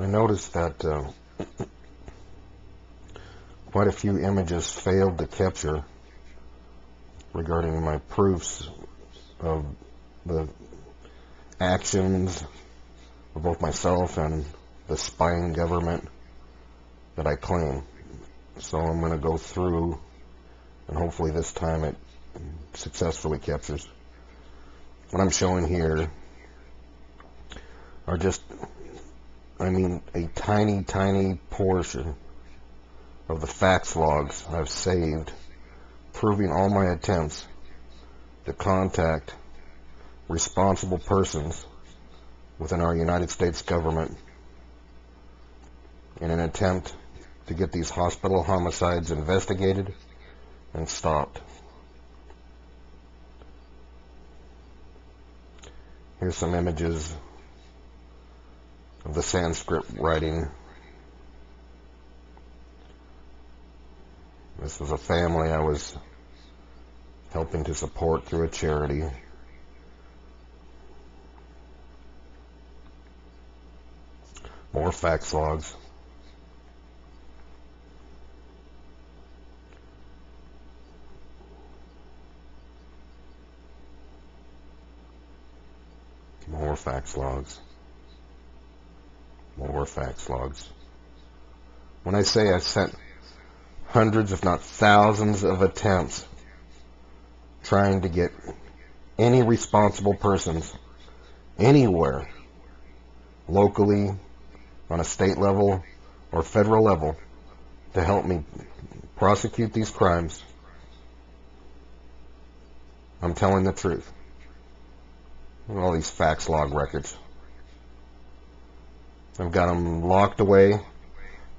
I noticed that uh, quite a few images failed to capture regarding my proofs of the actions of both myself and the spying government that I claim. So I'm going to go through and hopefully this time it successfully captures. What I'm showing here are just I mean, a tiny, tiny portion of the fax logs I've saved proving all my attempts to contact responsible persons within our United States government in an attempt to get these hospital homicides investigated and stopped. Here's some images of the Sanskrit writing. This was a family I was helping to support through a charity. More fax logs. More fax logs more fax logs. When I say I sent hundreds, if not thousands, of attempts trying to get any responsible persons anywhere, locally, on a state level, or federal level, to help me prosecute these crimes, I'm telling the truth. All these fax log records. I've got them locked away,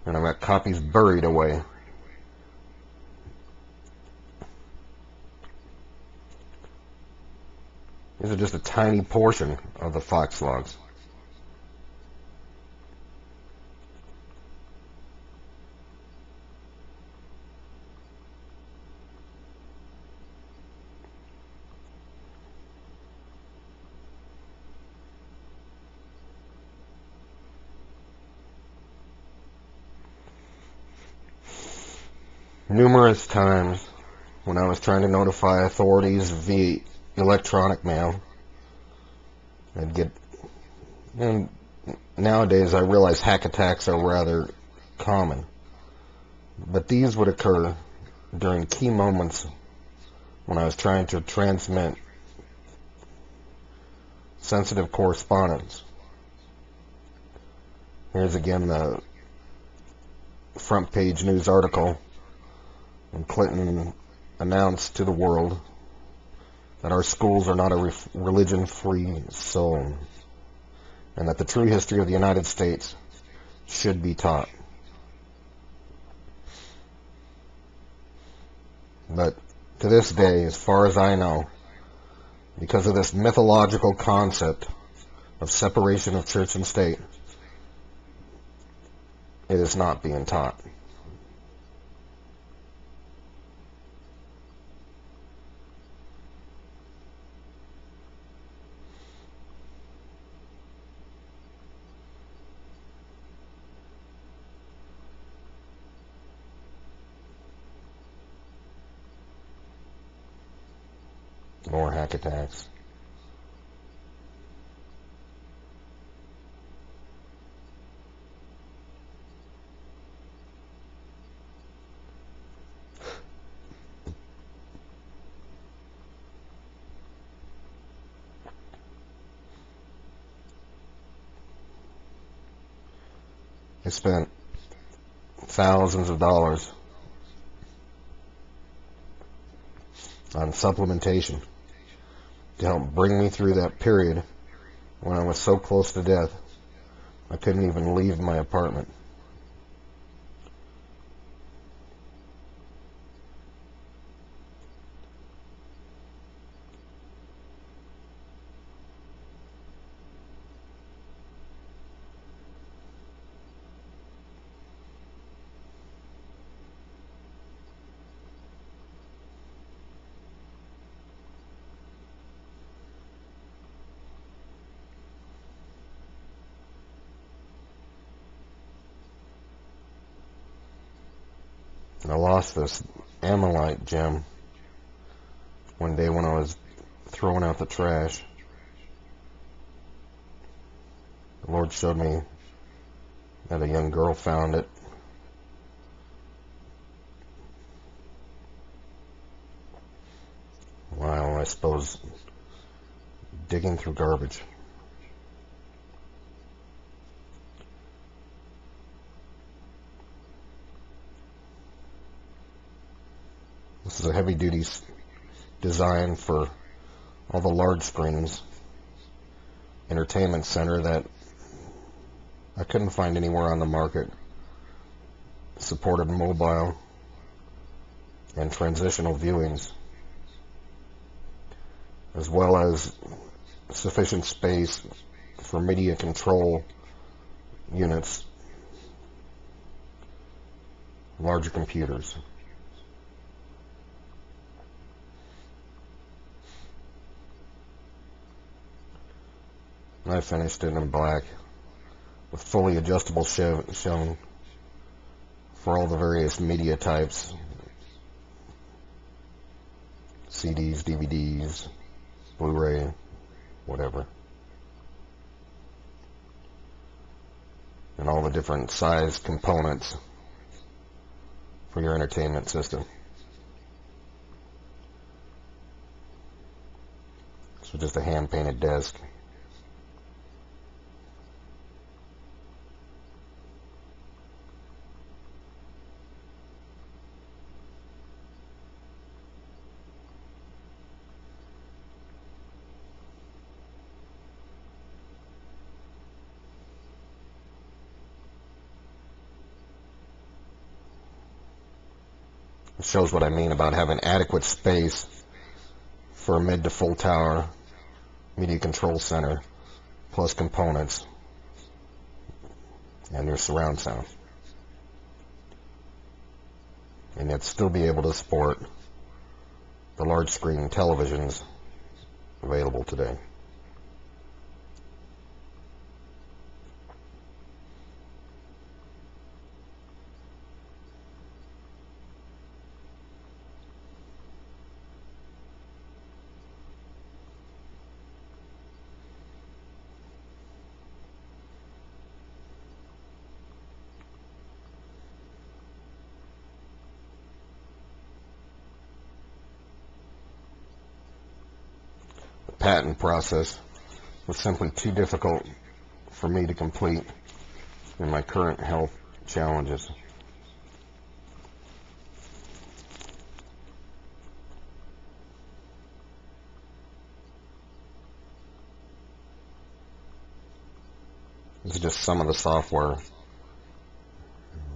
and I've got copies buried away. These are just a tiny portion of the fax logs. Numerous times when I was trying to notify authorities via electronic mail. I'd get, and nowadays I realize hack attacks are rather common, but these would occur during key moments when I was trying to transmit sensitive correspondence. Here's again the front page news article and Clinton announced to the world that our schools are not a religion-free zone and that the true history of the United States should be taught. But to this day, as far as I know, because of this mythological concept of separation of church and state, it is not being taught. I spent thousands of dollars on supplementation to help bring me through that period when I was so close to death I couldn't even leave my apartment. Gem one day when I was throwing out the trash. The Lord showed me that a young girl found it. While I suppose digging through garbage. Is a heavy duty design for all the large screens entertainment center that I couldn't find anywhere on the market. Supported mobile and transitional viewings, as well as sufficient space for media control units, larger computers. I finished it in black with fully adjustable show, for all the various media types CDs, DVDs, Blu-ray, whatever. And all the different size components for your entertainment system. So just a hand-painted desk. Shows what I mean about having adequate space for a mid to full tower media control center plus components and your surround sound. And yet still be able to support the large screen televisions available today. Patent process was simply too difficult for me to complete in my current health challenges. This is just some of the software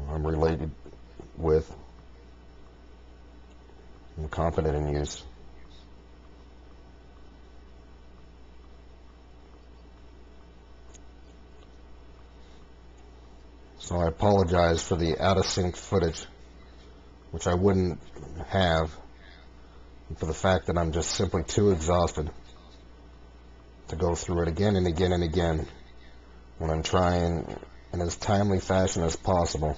I'm related with and competent in use. So I apologize for the out of sync footage, which I wouldn't have, for the fact that I'm just simply too exhausted to go through it again and again and again when I'm trying in as timely fashion as possible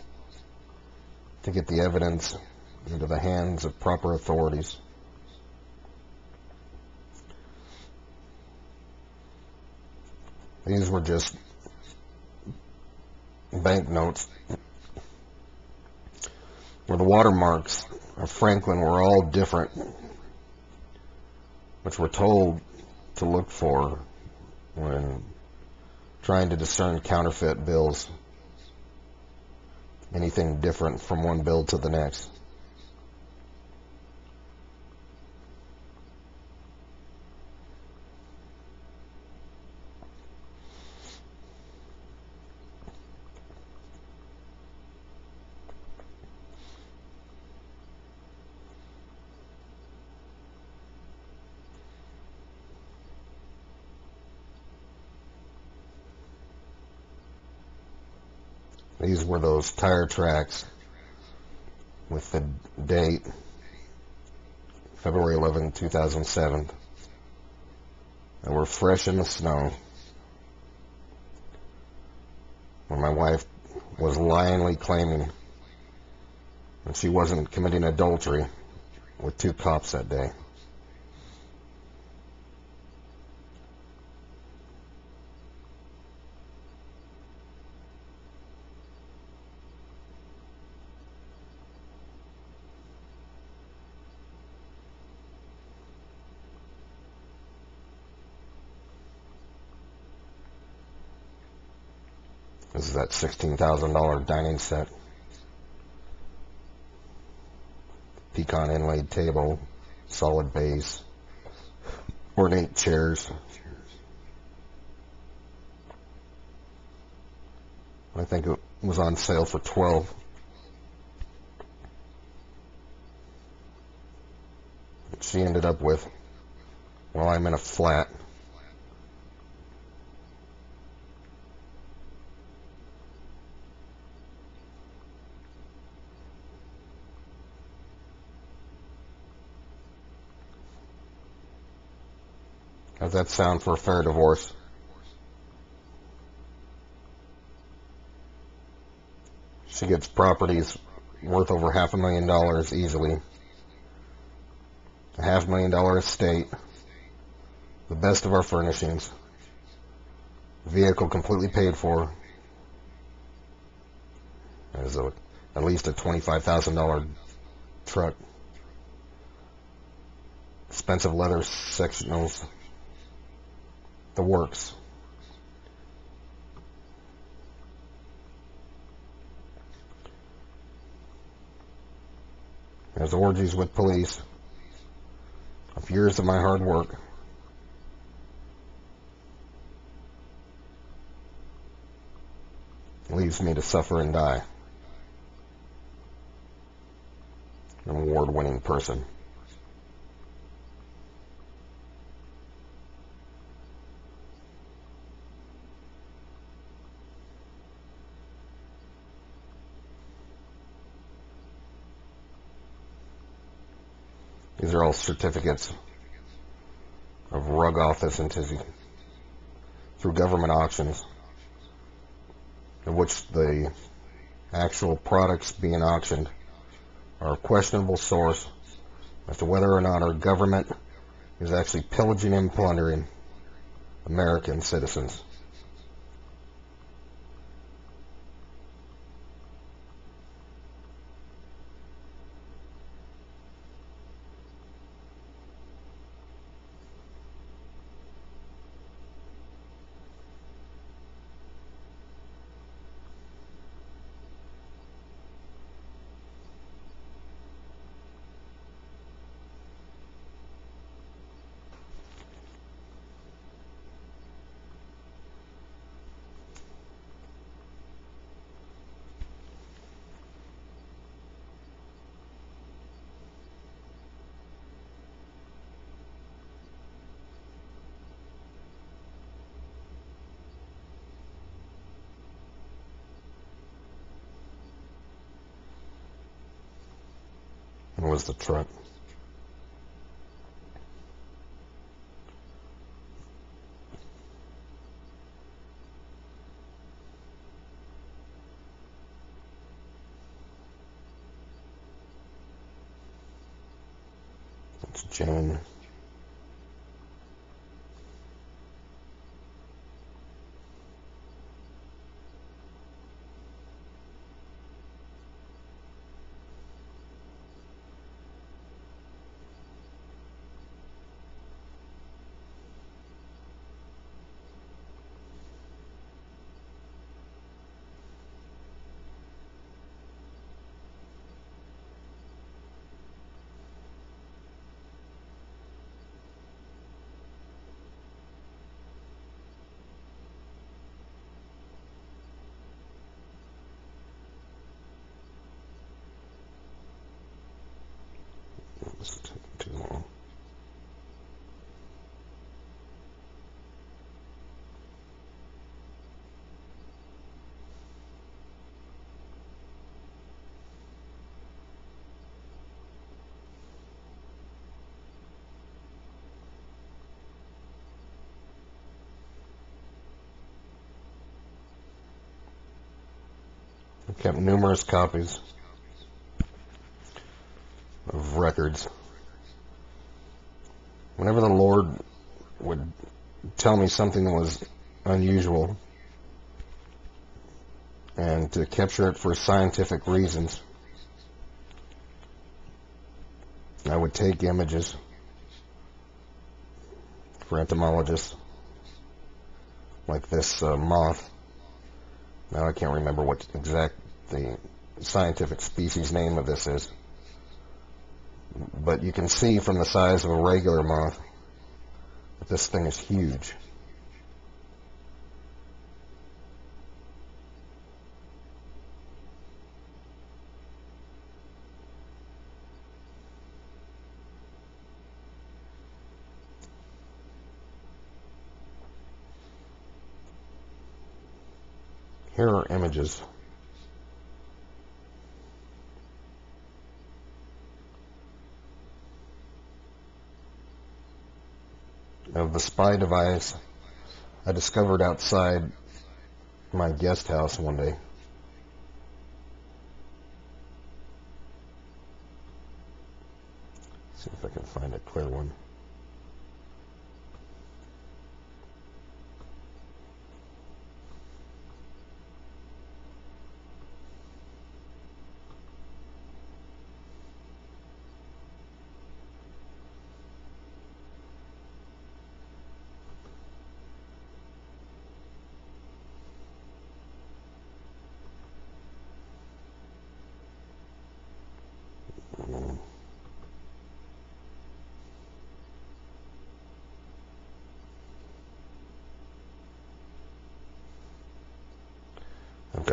to get the evidence into the hands of proper authorities. These were just banknotes where the watermarks of Franklin were all different, which we're told to look for when trying to discern counterfeit bills. Anything different from one bill to the next. These were those tire tracks with the date February 11, 2007 that were fresh in the snow when my wife was lyingly claiming that she wasn't committing adultery with two cops that day. That $16,000 dining set. Pecan inlaid table, solid base, ornate chairs. I think it was on sale for 12. She ended up with, well, I'm in a flat. That sound for a fair divorce? She gets properties worth over half a million dollars easily. A half million dollar estate. The best of our furnishings. Vehicle completely paid for. As a, at least a $25,000 truck. Expensive leather sectionals the works. There's orgies with police of years of my hard work. leaves me to suffer and die. An award-winning person. These are all certificates of rug authenticity through government auctions, in which the actual products being auctioned are of questionable source as to whether or not our government is actually pillaging and plundering American citizens. was the truck. It's Jane. too long. I kept numerous copies of records. Whenever the Lord would tell me something that was unusual and to capture it for scientific reasons, I would take images for entomologists like this uh, moth. Now I can't remember what exact the scientific species name of this is. But you can see from the size of a regular moth that this thing is huge. Here are images. Of the spy device I discovered outside my guest house one day. See if I can find a clear one.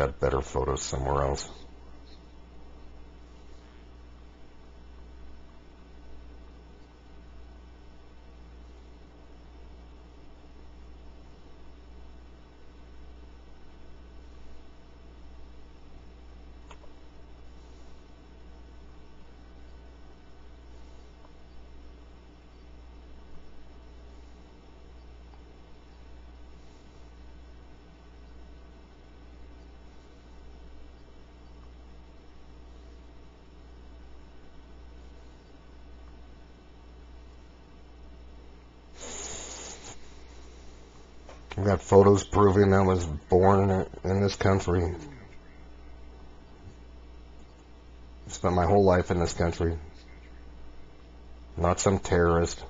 Got better photos somewhere else. I've got photos proving I was born in this country. Spent my whole life in this country. Not some terrorist.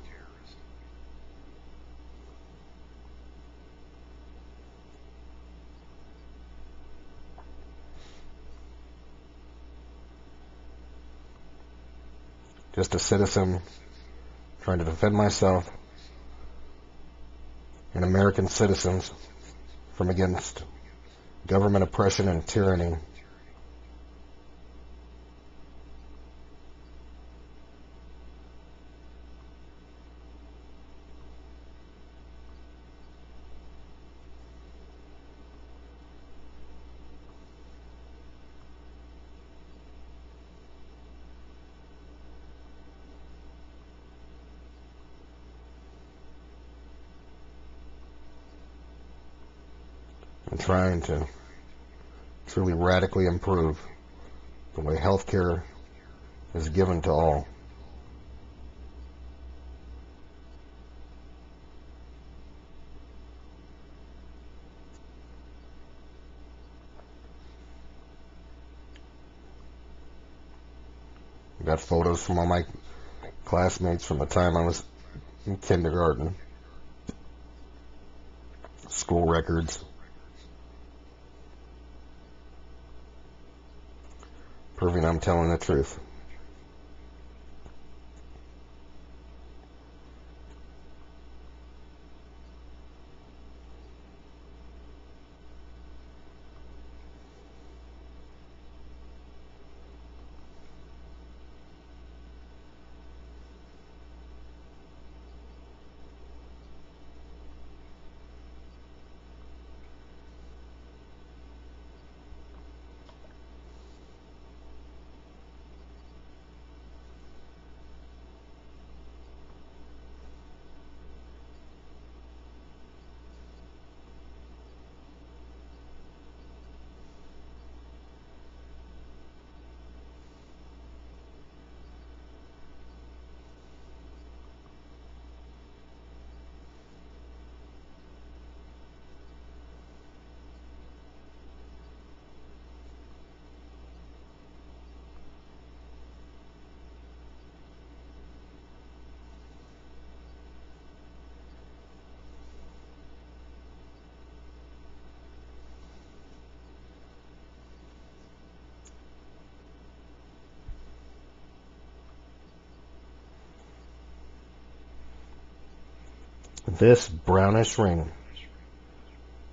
Just a citizen trying to defend myself and American citizens from against government oppression and tyranny. and trying to truly radically improve the way healthcare is given to all. Got photos from all my classmates from the time I was in kindergarten. School records. Proving I'm telling the truth. This brownish ring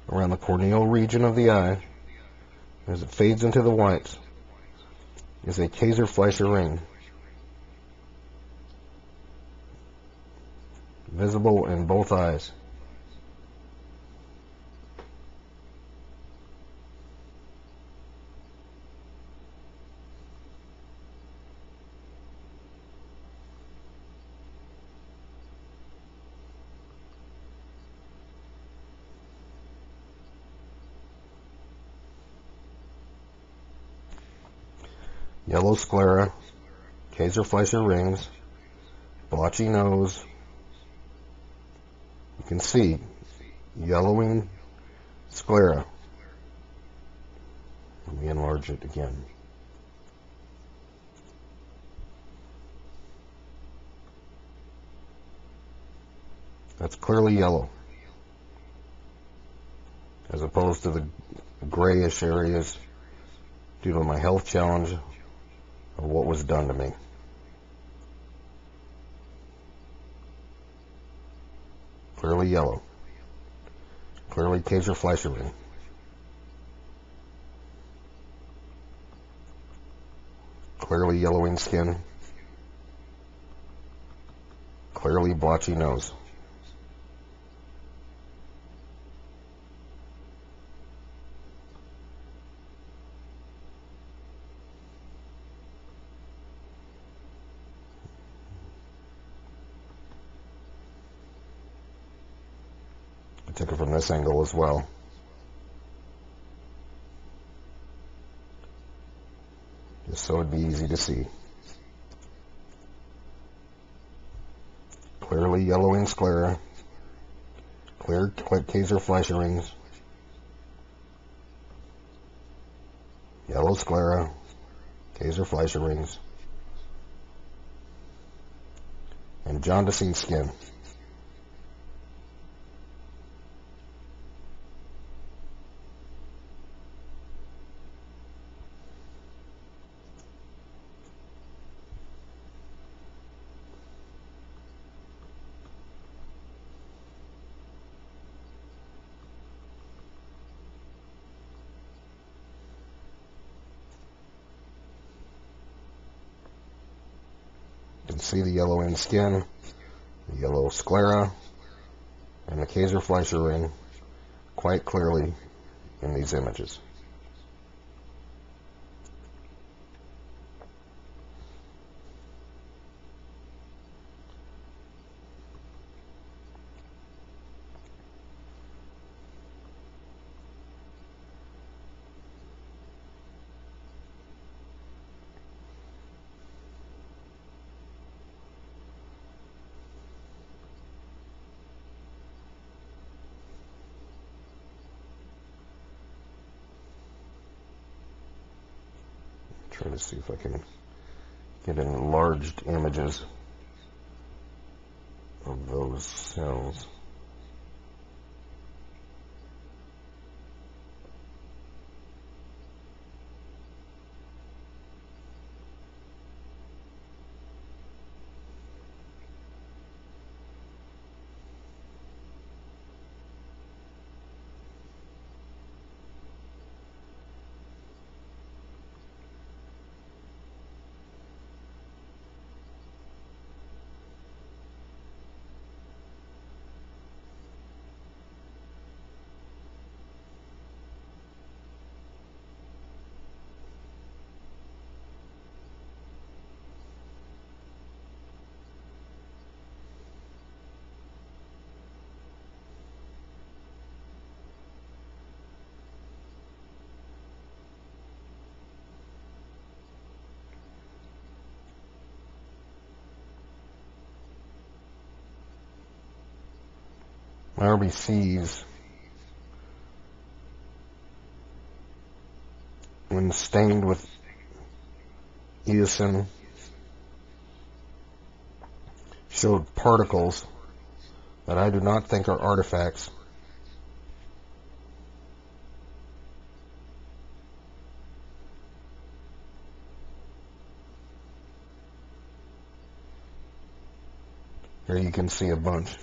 around the corneal region of the eye, as it fades into the whites, is a Kayser-Fleischer ring. Visible in both eyes. yellow sclera, Kayser-Fleischer rings, blotchy nose. You can see yellowing sclera. Let me enlarge it again. That's clearly yellow. As opposed to the grayish areas due to my health challenge of what was done to me. Clearly yellow. Clearly Kayser-Fleischer. Clearly yellowing skin. Clearly blotchy nose. This angle as well. Just so it'd be easy to see. Clearly yellow yellowing sclera. Clear Kayser-Fleischer rings. Yellow sclera. Kayser-Fleischer rings. And jaundicing skin. Yellow in skin, the yellow sclera, and the Kayser-Fleischer ring quite clearly in these images. Try to see if I can get enlarged images of those cells. My RBCs, when stained with eosin, showed particles that I do not think are artifacts. Here you can see a bunch.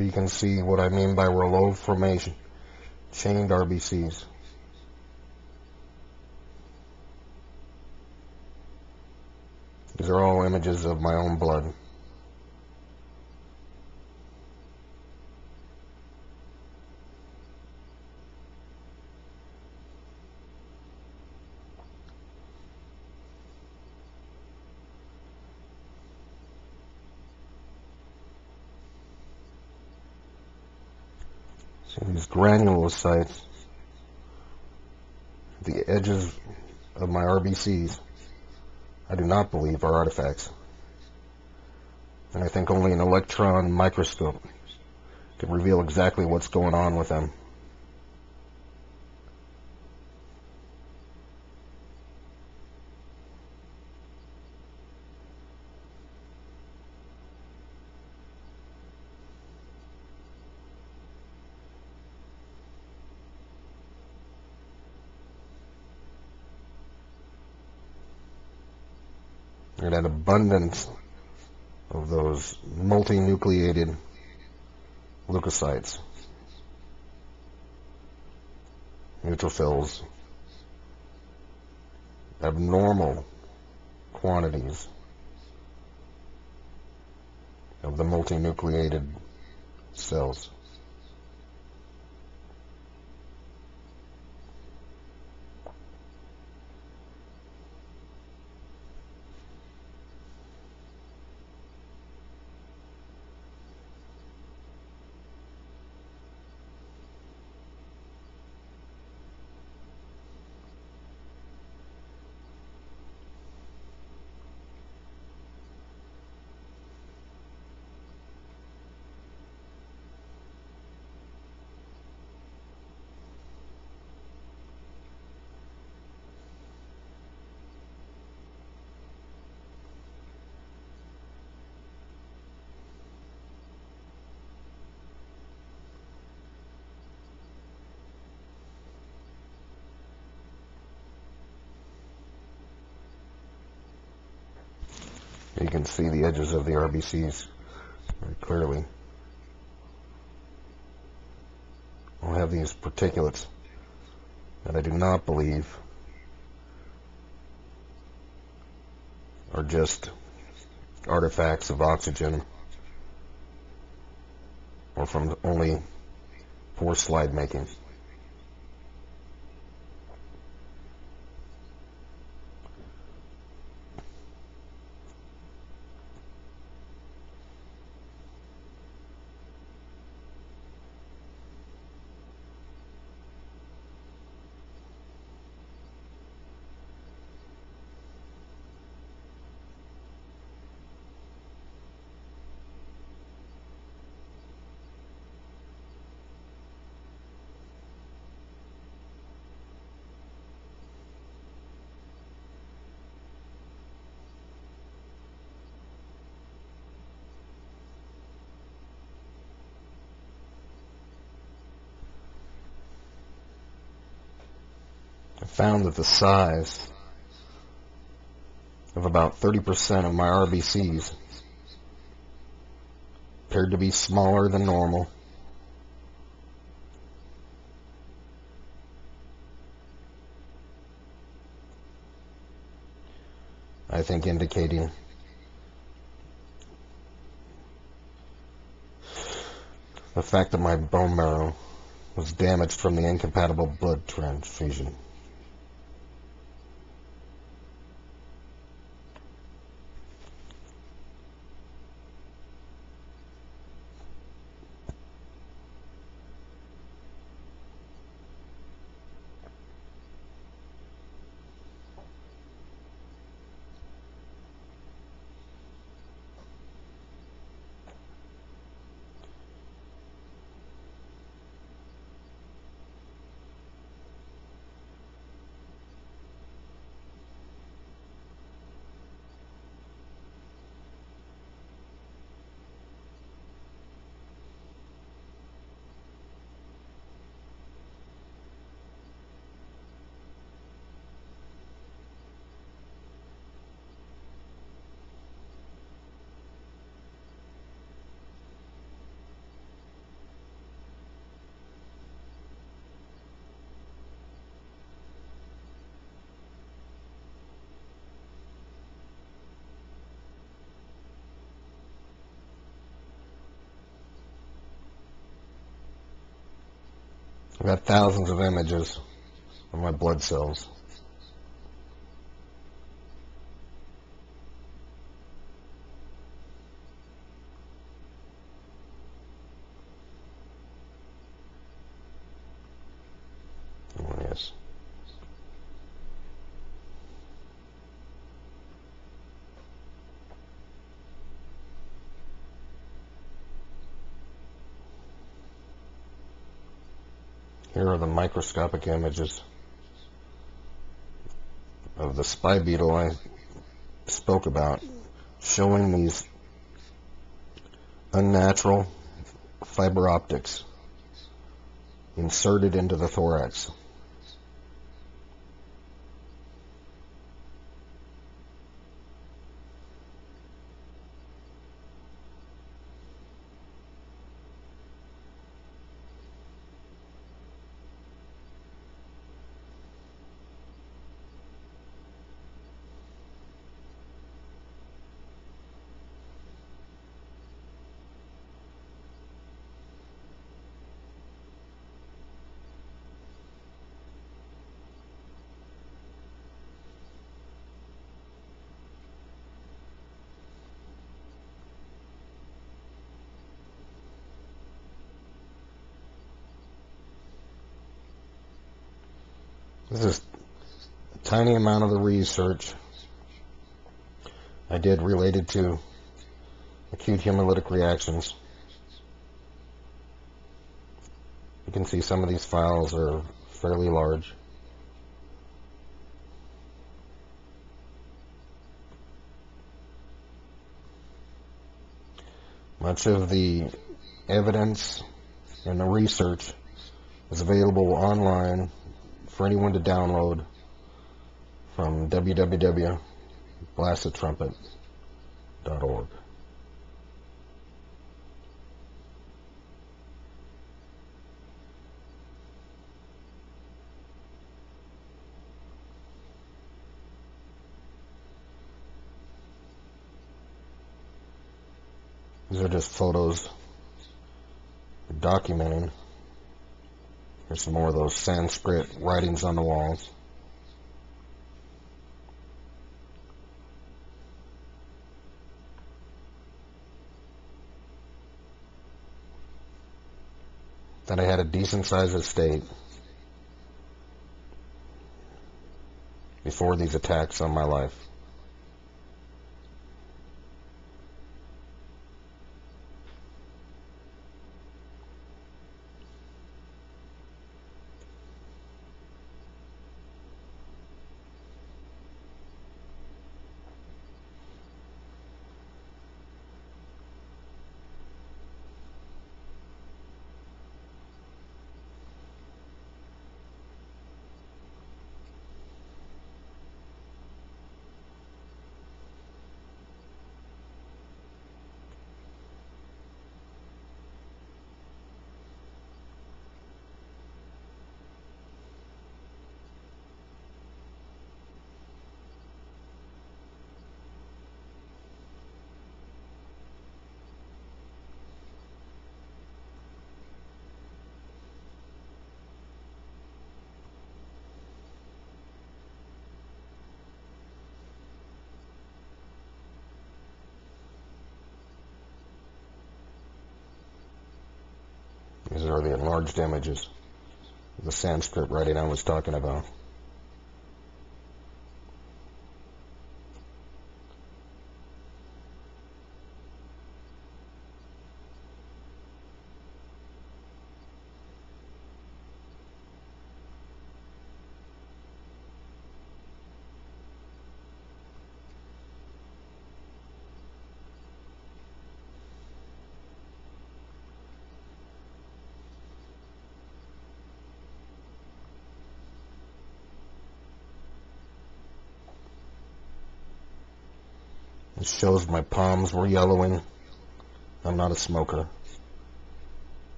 Here you can see what I mean by rouleaux formation, chained RBCs. These are all images of my own blood. See these the edges of my RBCs, I do not believe are artifacts. And I think only an electron microscope can reveal exactly what's going on with them. An abundance of those multinucleated leukocytes, neutrophils, abnormal quantities of the multinucleated cells. You can see the edges of the RBCs very clearly. I'll have these particulates that I do not believe are just artifacts of oxygen or from only poor slide making. Found that the size of about 30% of my RBCs appeared to be smaller than normal. I think indicating the fact that my bone marrow was damaged from the incompatible blood transfusion. Got thousands of images of my blood cells. Oh, yes. Here are the microscopic images of the spy beetle I spoke about, showing these unnatural fiber optics inserted into the thorax. This is a tiny amount of the research I did related to acute hemolytic reactions. You can see some of these files are fairly large. Much of the evidence and the research is available online for anyone to download from www.blastedtrumpet.org. These are just photos documenting there's some more of those Sanskrit writings on the walls. That I had a decent sized estate before these attacks on my life. These enlarged images the Sanskrit writing I was talking about. Shows my palms were yellowing. I'm not a smoker.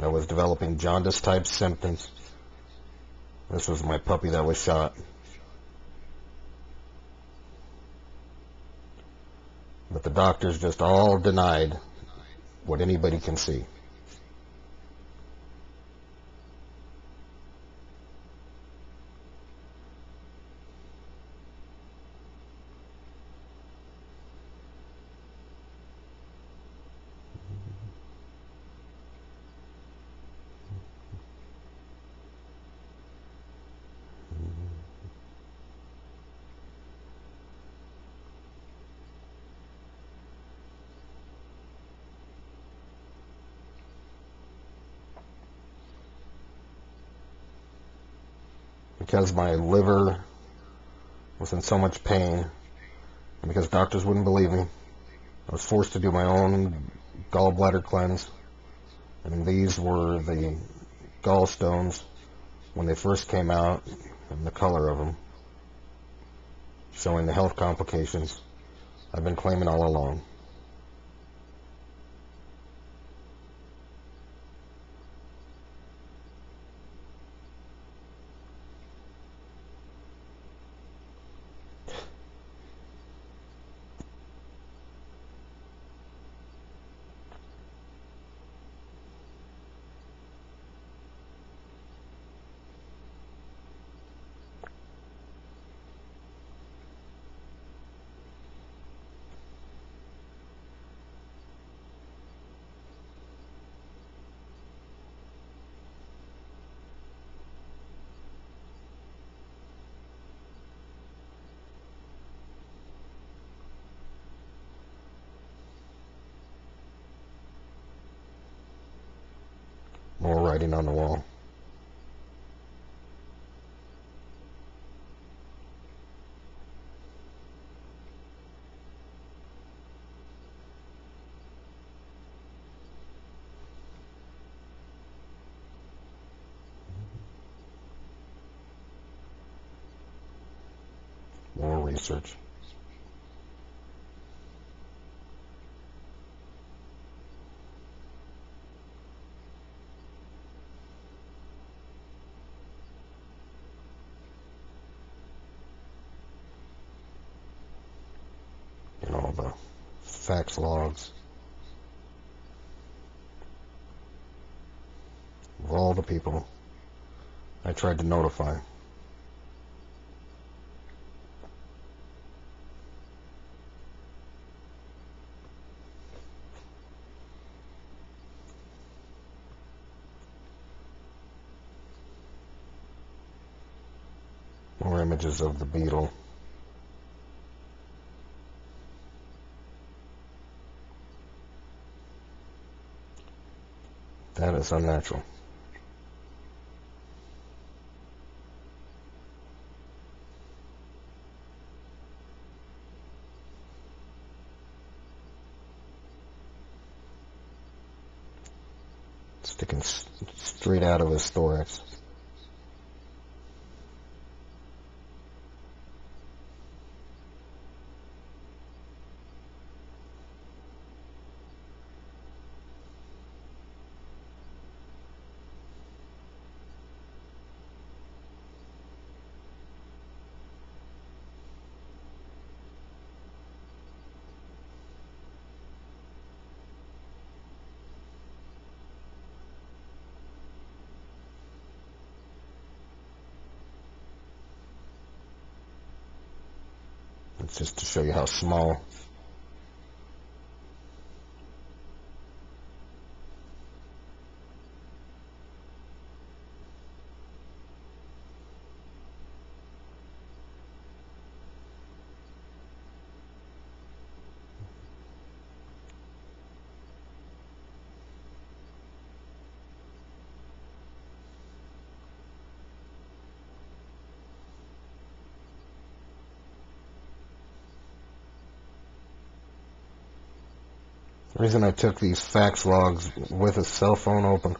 I was developing jaundice type symptoms. This was my puppy that was shot. But the doctors just all denied what anybody can see. Because my liver was in so much pain, because doctors wouldn't believe me, I was forced to do my own gallbladder cleanse. And these were the gallstones when they first came out and the color of them, showing the health complications I've been claiming all along. More writing on the wall. More research. and all the logs of all the people I tried to notify. More images of the beetle. That is unnatural. Sticking straight out of his thorax. Just to show you how small. Reason I took these fax logs with a cell phone open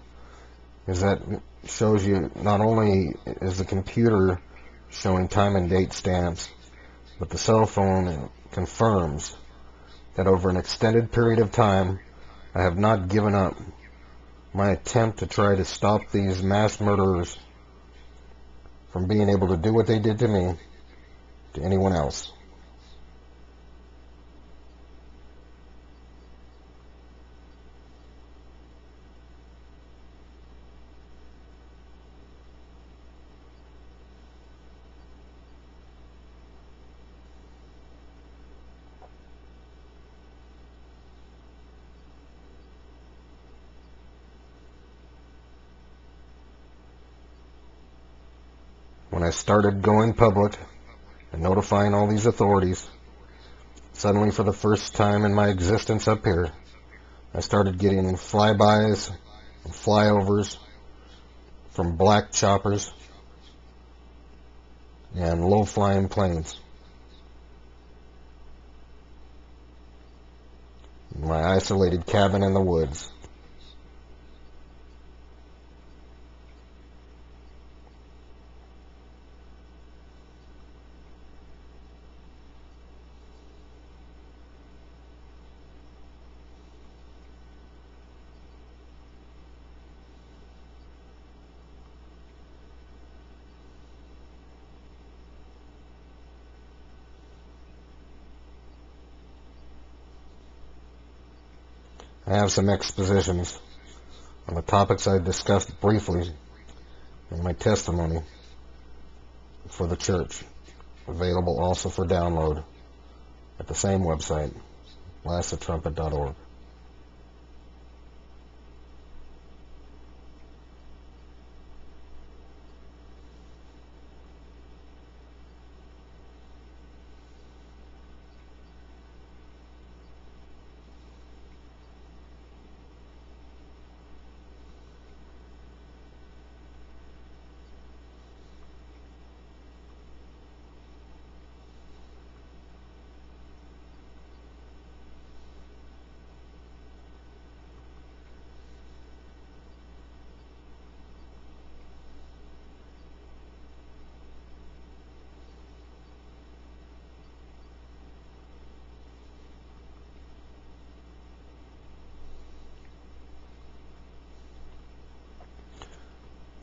is that shows you not only is the computer showing time and date stamps, but the cell phone confirms that over an extended period of time, I have not given up my attempt to try to stop these mass murderers from being able to do what they did to me to anyone else. Started going public and notifying all these authorities, suddenly for the first time in my existence up here, I started getting flybys and flyovers from black choppers and low-flying planes. My isolated cabin in the woods. Have some expositions on the topics I discussed briefly in my testimony for the church, available also for download at the same website, lastthetrumpet.org.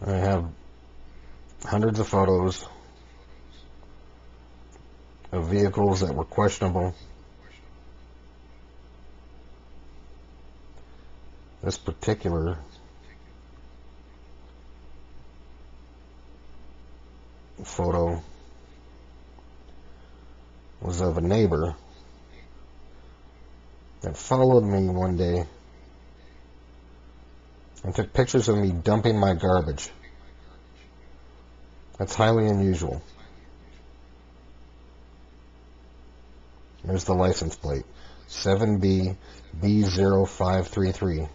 I have hundreds of photos of vehicles that were questionable. This particular photo was of a neighbor that followed me one day and took pictures of me dumping my garbage. That's highly unusual. There's the license plate. 7B B0533.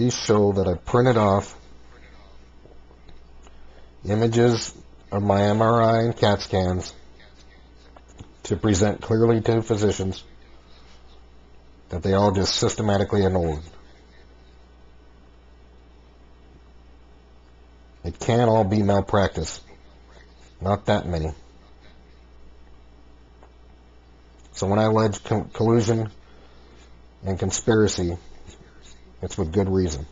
These show that I printed off images of my MRI and CAT scans to present clearly to physicians that they all just systematically annulled. It can't all be malpractice. Not that many. So when I allege co- collusion and conspiracy, it's with good reason.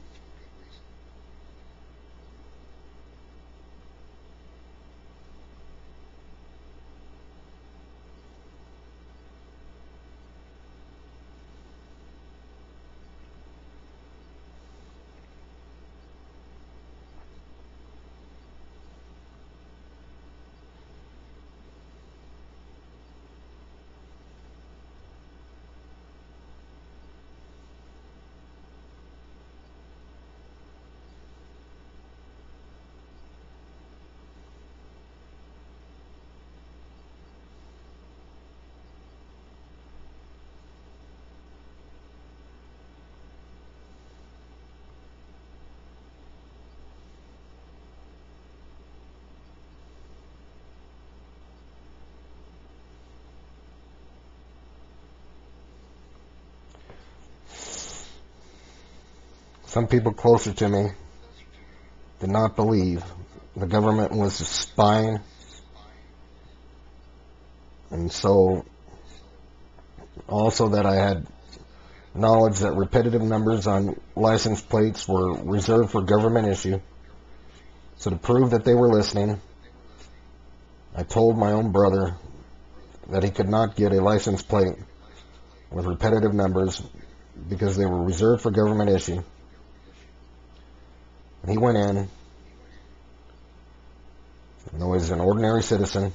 Some people closer to me did not believe the government was spying. And so, also that I had knowledge that repetitive numbers on license plates were reserved for government issue. So to prove that they were listening, I told my own brother that he could not get a license plate with repetitive numbers because they were reserved for government issue. He went in, and though he's an ordinary citizen,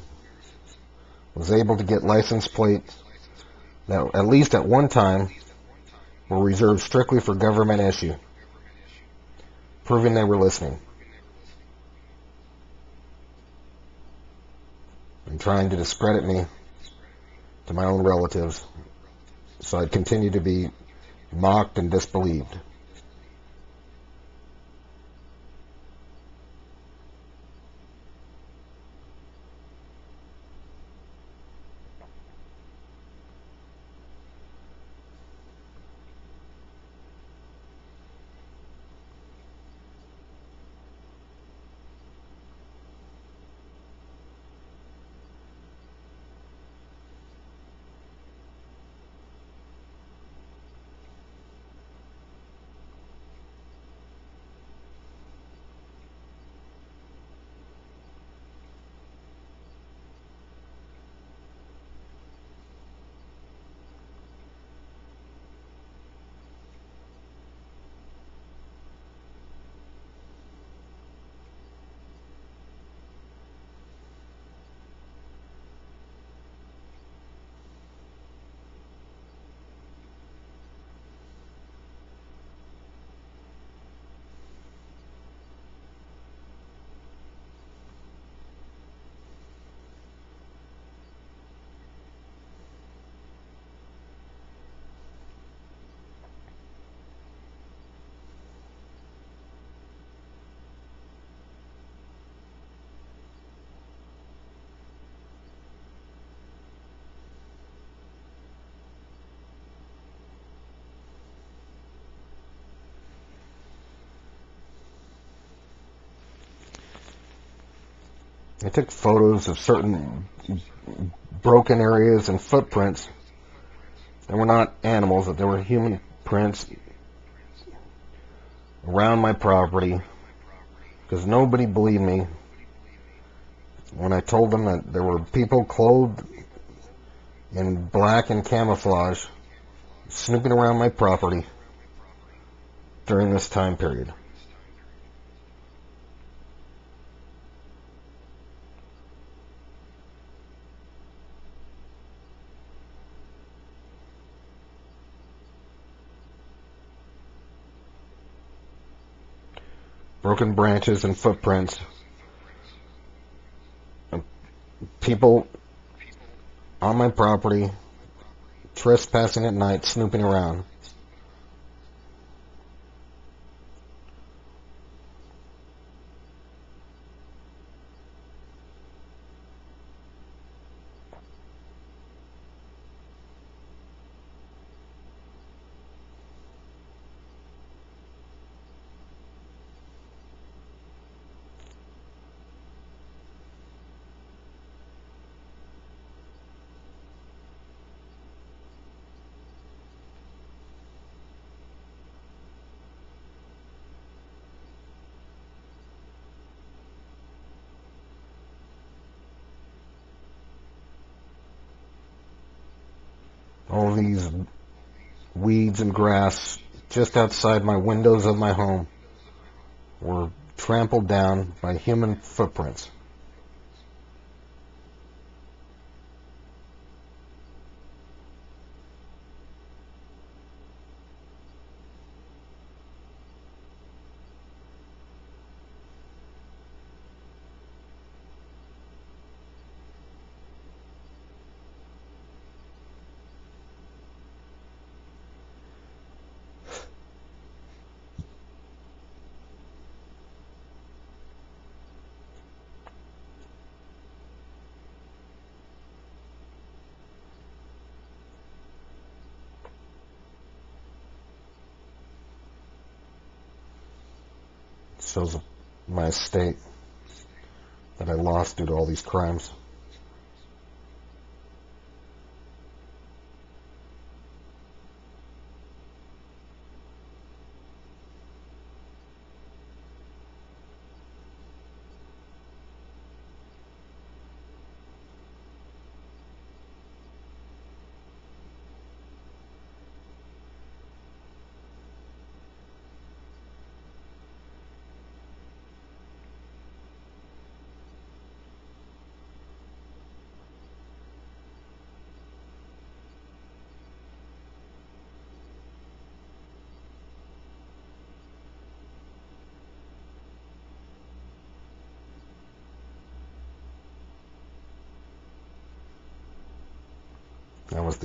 was able to get license plates that, at least at one time, were reserved strictly for government issue, proving they were listening. And trying to discredit me to my own relatives, so I'd continue to be mocked and disbelieved. I took photos of certain broken areas and footprints. They were not animals, that they were human prints around my property because nobody believed me when I told them that there were people clothed in black and camouflage snooping around my property during this time period. Broken branches and footprints. People on my property trespassing at night, snooping around. all these weeds and grass just outside my windows of my home were trampled down by human footprints.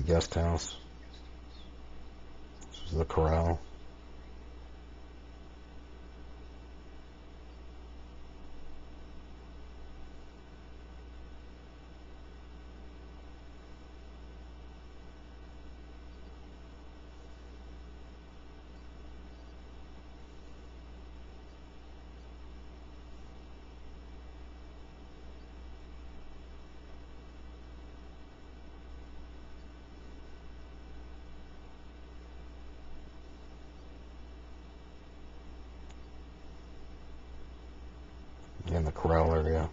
Guest house. This is the corral. In the corral area,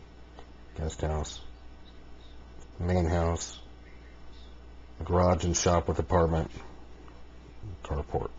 guest house, main house, garage and shop with apartment, carport.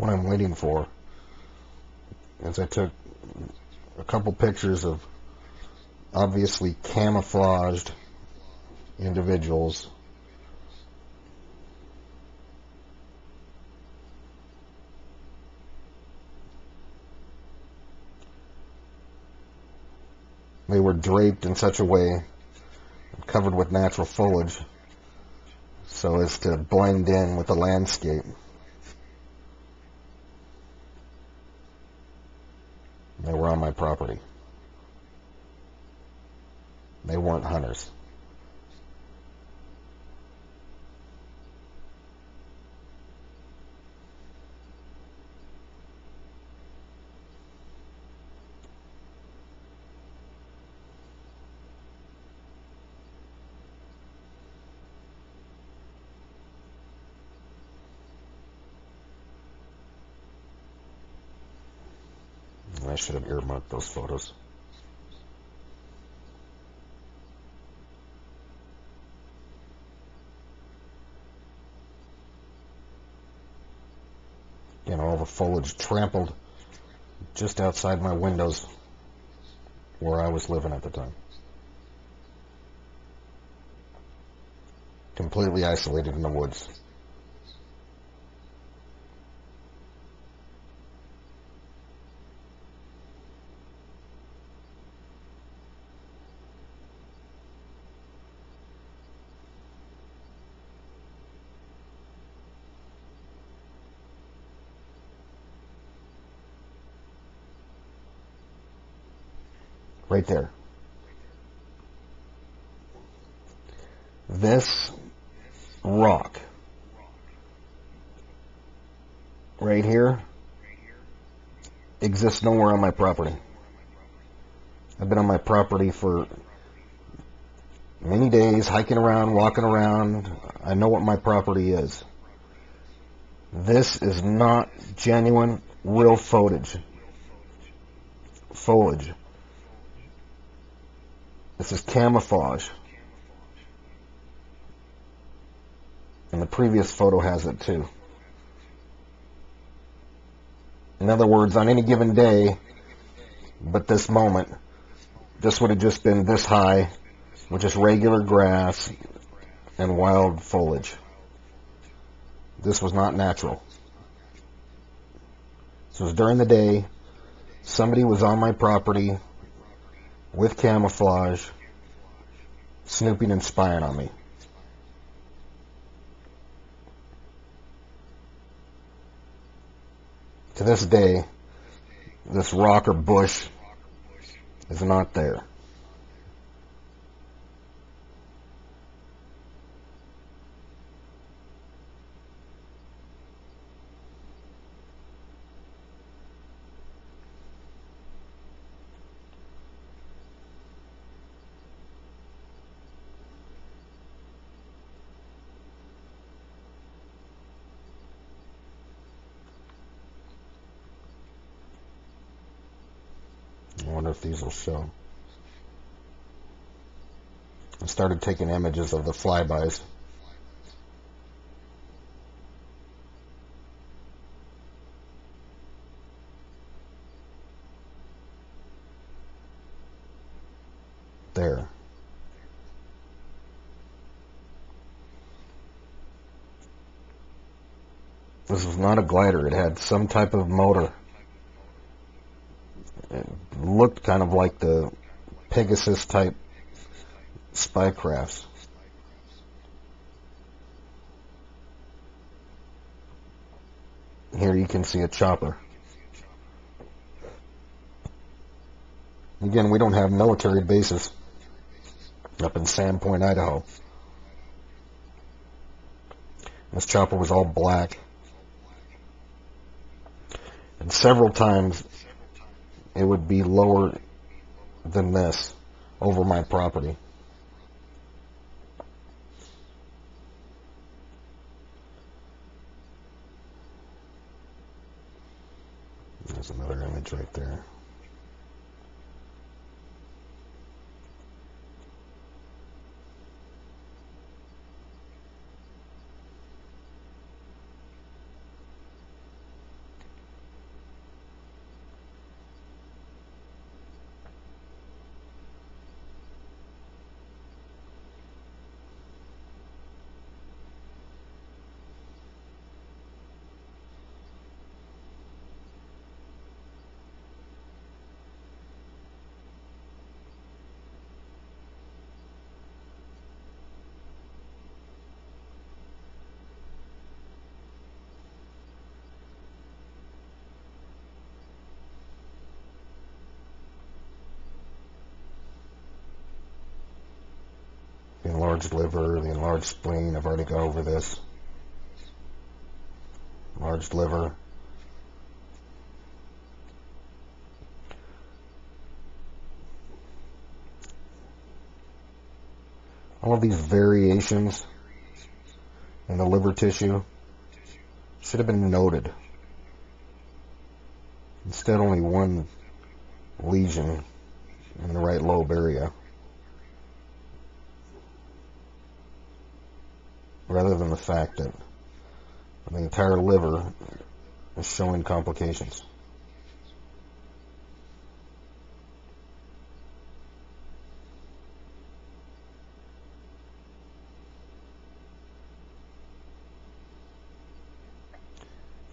What I'm waiting for. Is I took a couple pictures of obviously camouflaged individuals. They were draped in such a way covered with natural foliage so as to blend in with the landscape They were on my property. Hunters. I should have earmarked those photos. Again, all the foliage trampled just outside my windows where I was living at the time. Completely isolated in the woods. Right there. This rock right here exists nowhere on my property. I've been on my property for many days, hiking around, walking around. I know what my property is. This is not genuine, real foliage. Foliage. This is camouflage. And the previous photo has it too. In other words, on any given day, but this moment, this would have just been this high with just regular grass and wild foliage. This was not natural. This was during the day. Somebody was on my property with camouflage, snooping and spying on me. To this day, this rock or bush is not there. Show. I started taking images of the flybys. There. This was not a glider. It had some type of motor. Looked kind of like the Pegasus type spy crafts. Here you can see a chopper. Again, we don't have military bases up in Sandpoint, Idaho. This chopper was all black. And several times it would be lower than this over my property. There's another image right there. the enlarged liver, the enlarged spleen. I've already gone over this. Enlarged liver. All of these variations in the liver tissue should have been noted. Instead, only one lesion in the right lobe area. Rather than the fact that the entire liver is showing complications.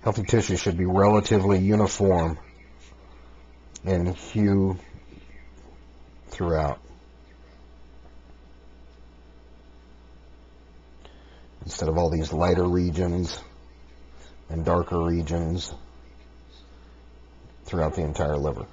Healthy tissue should be relatively uniform in hue throughout. Instead of all these lighter regions and darker regions throughout the entire liver.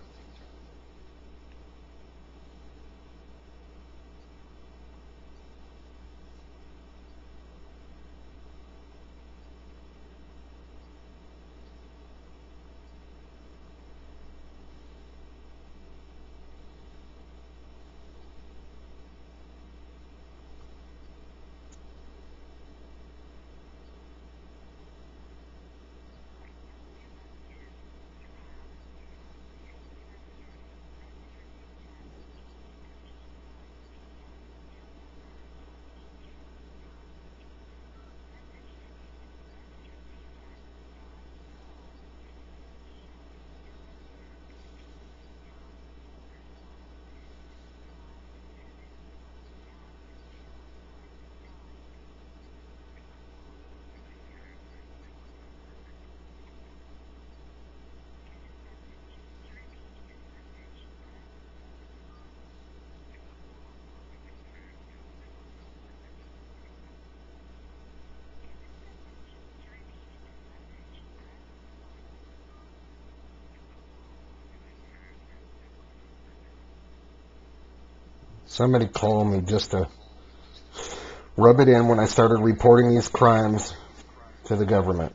Somebody call me just to rub it in when I started reporting these crimes to the government.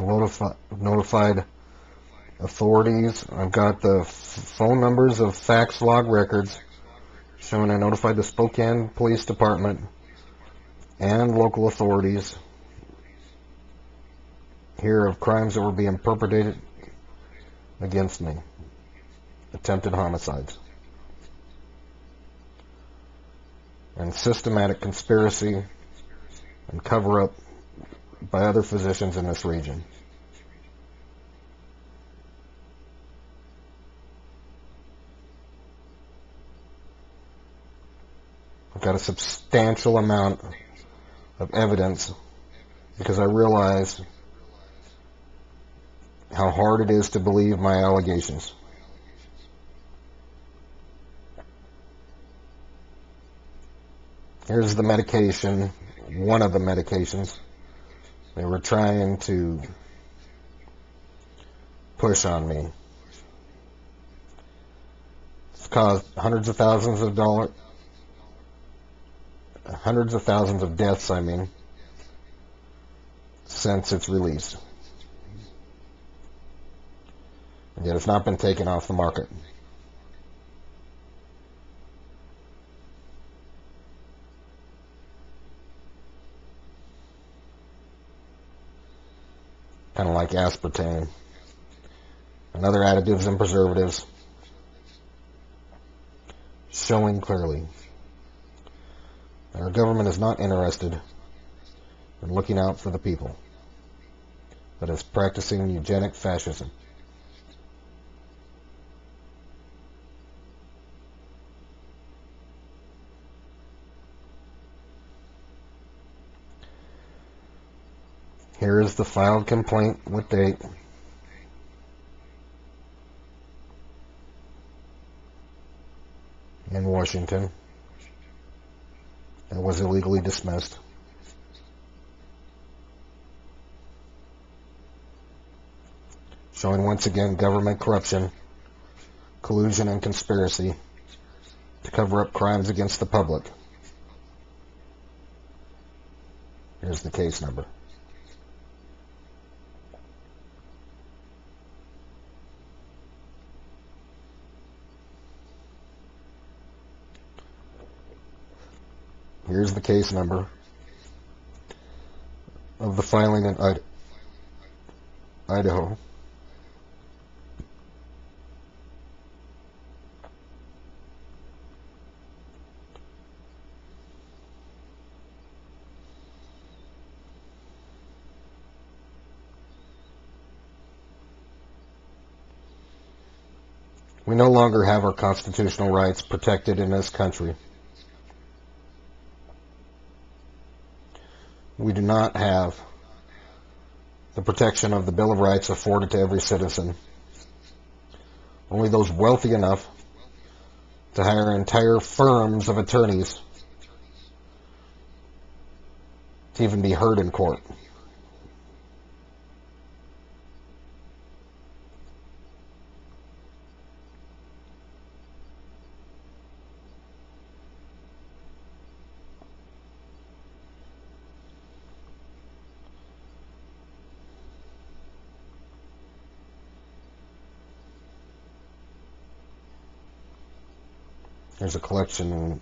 I notifi- notified authorities. I've got the phone numbers of fax log records showing I notified the Spokane Police Department and local authorities here of crimes that were being perpetrated against me. Attempted homicides. And systematic conspiracy and cover up by other physicians in this region. Got a substantial amount of evidence because I realize how hard it is to believe my allegations. Here's the medication, one of the medications they were trying to push on me. It's caused hundreds of thousands of dollars, hundreds of thousands of deaths, I mean, since its release. And yet it's not been taken off the market. kind of like aspartame and other additives and preservatives, showing clearly that our government is not interested in looking out for the people, but is practicing eugenic fascism. Here is the filed complaint with date. In Washington. It was illegally dismissed. Showing once again government corruption, collusion, and conspiracy to cover up crimes against the public. Here's the case number. Here's the case number of the filing in Idaho. We no longer have our constitutional rights protected in this country. We do not have the protection of the Bill of Rights afforded to every citizen. Only those wealthy enough to hire entire firms of attorneys to even be heard in court. There's a collection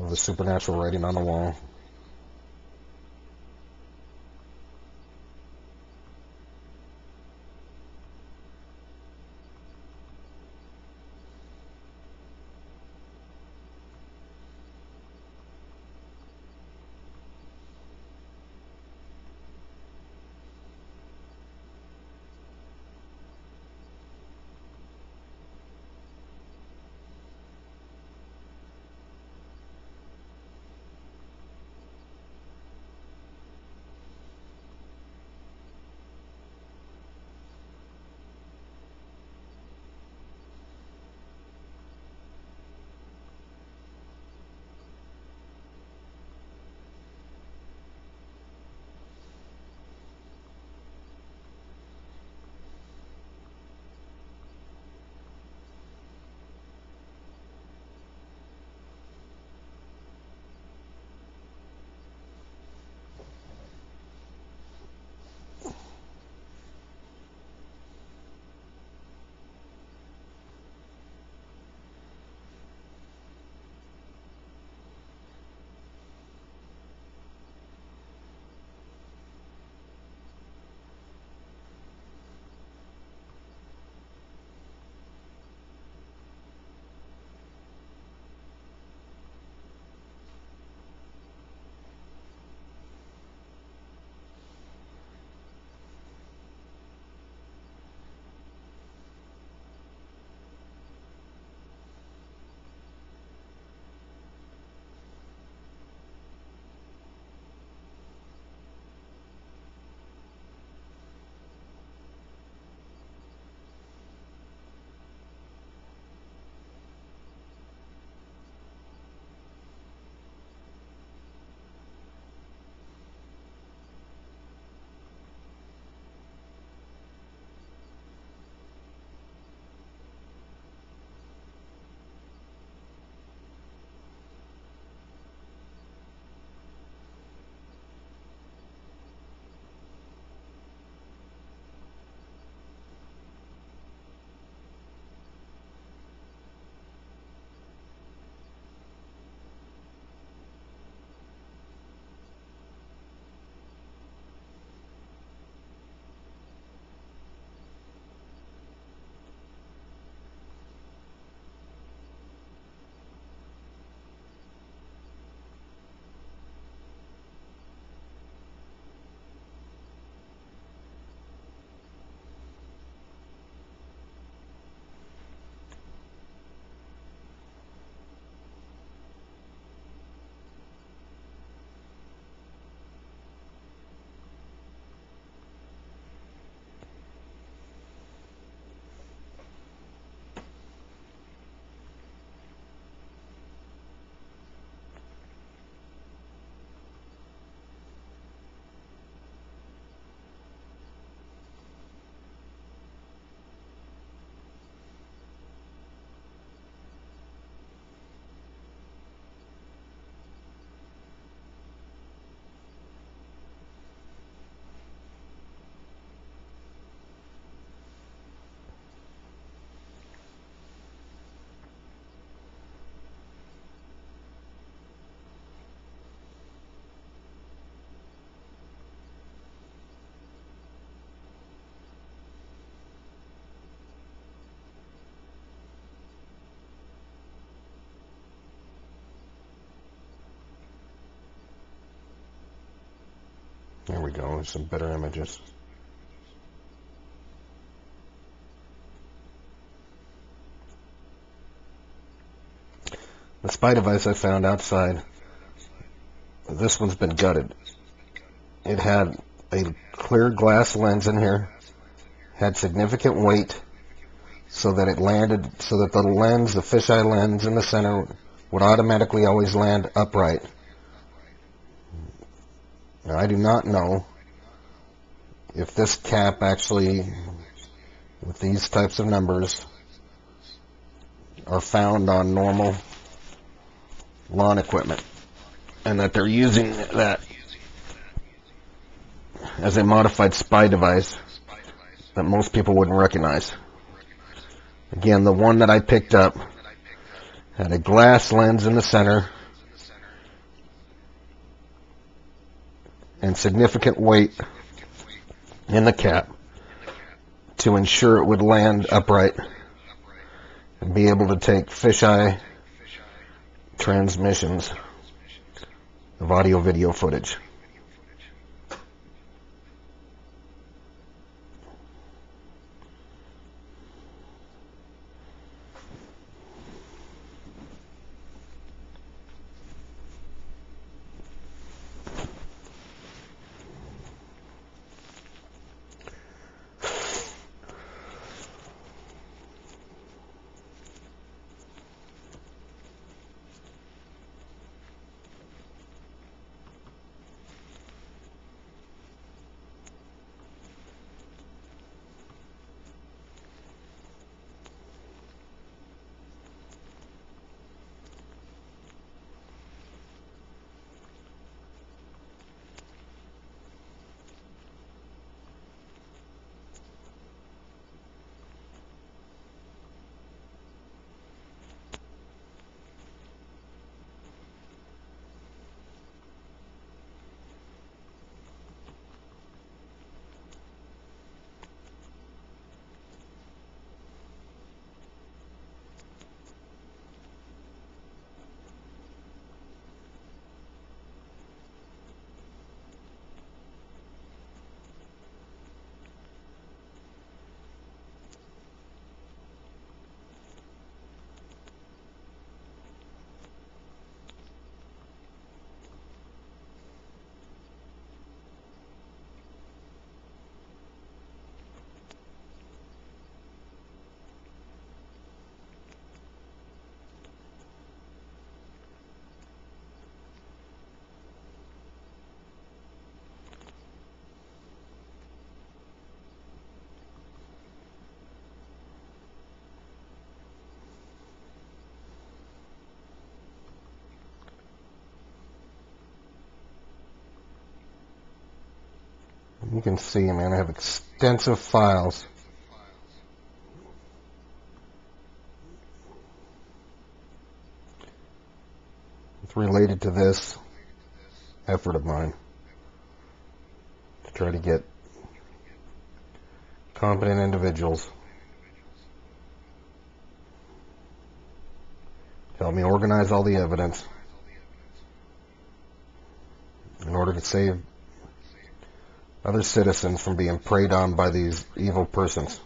of the supernatural writing on the wall. There we go, some better images. The spy device I found outside, this one's been gutted. It had a clear glass lens in here, had significant weight, so that it landed, so that the lens, the fisheye lens in the center, would automatically always land upright. Now, I do not know if this cap actually, with these types of numbers, are found on normal lawn equipment and that they're using that as a modified spy device that most people wouldn't recognize. Again, the one that I picked up Had a glass lens in the center and significant weight in the cap to ensure it would land upright and be able to take fisheye transmissions of audio video footage. Can see, man, I have extensive files. It's related to this effort of mine to try to get competent individuals to help me organize all the evidence in order to save other citizens from being preyed on by these evil persons.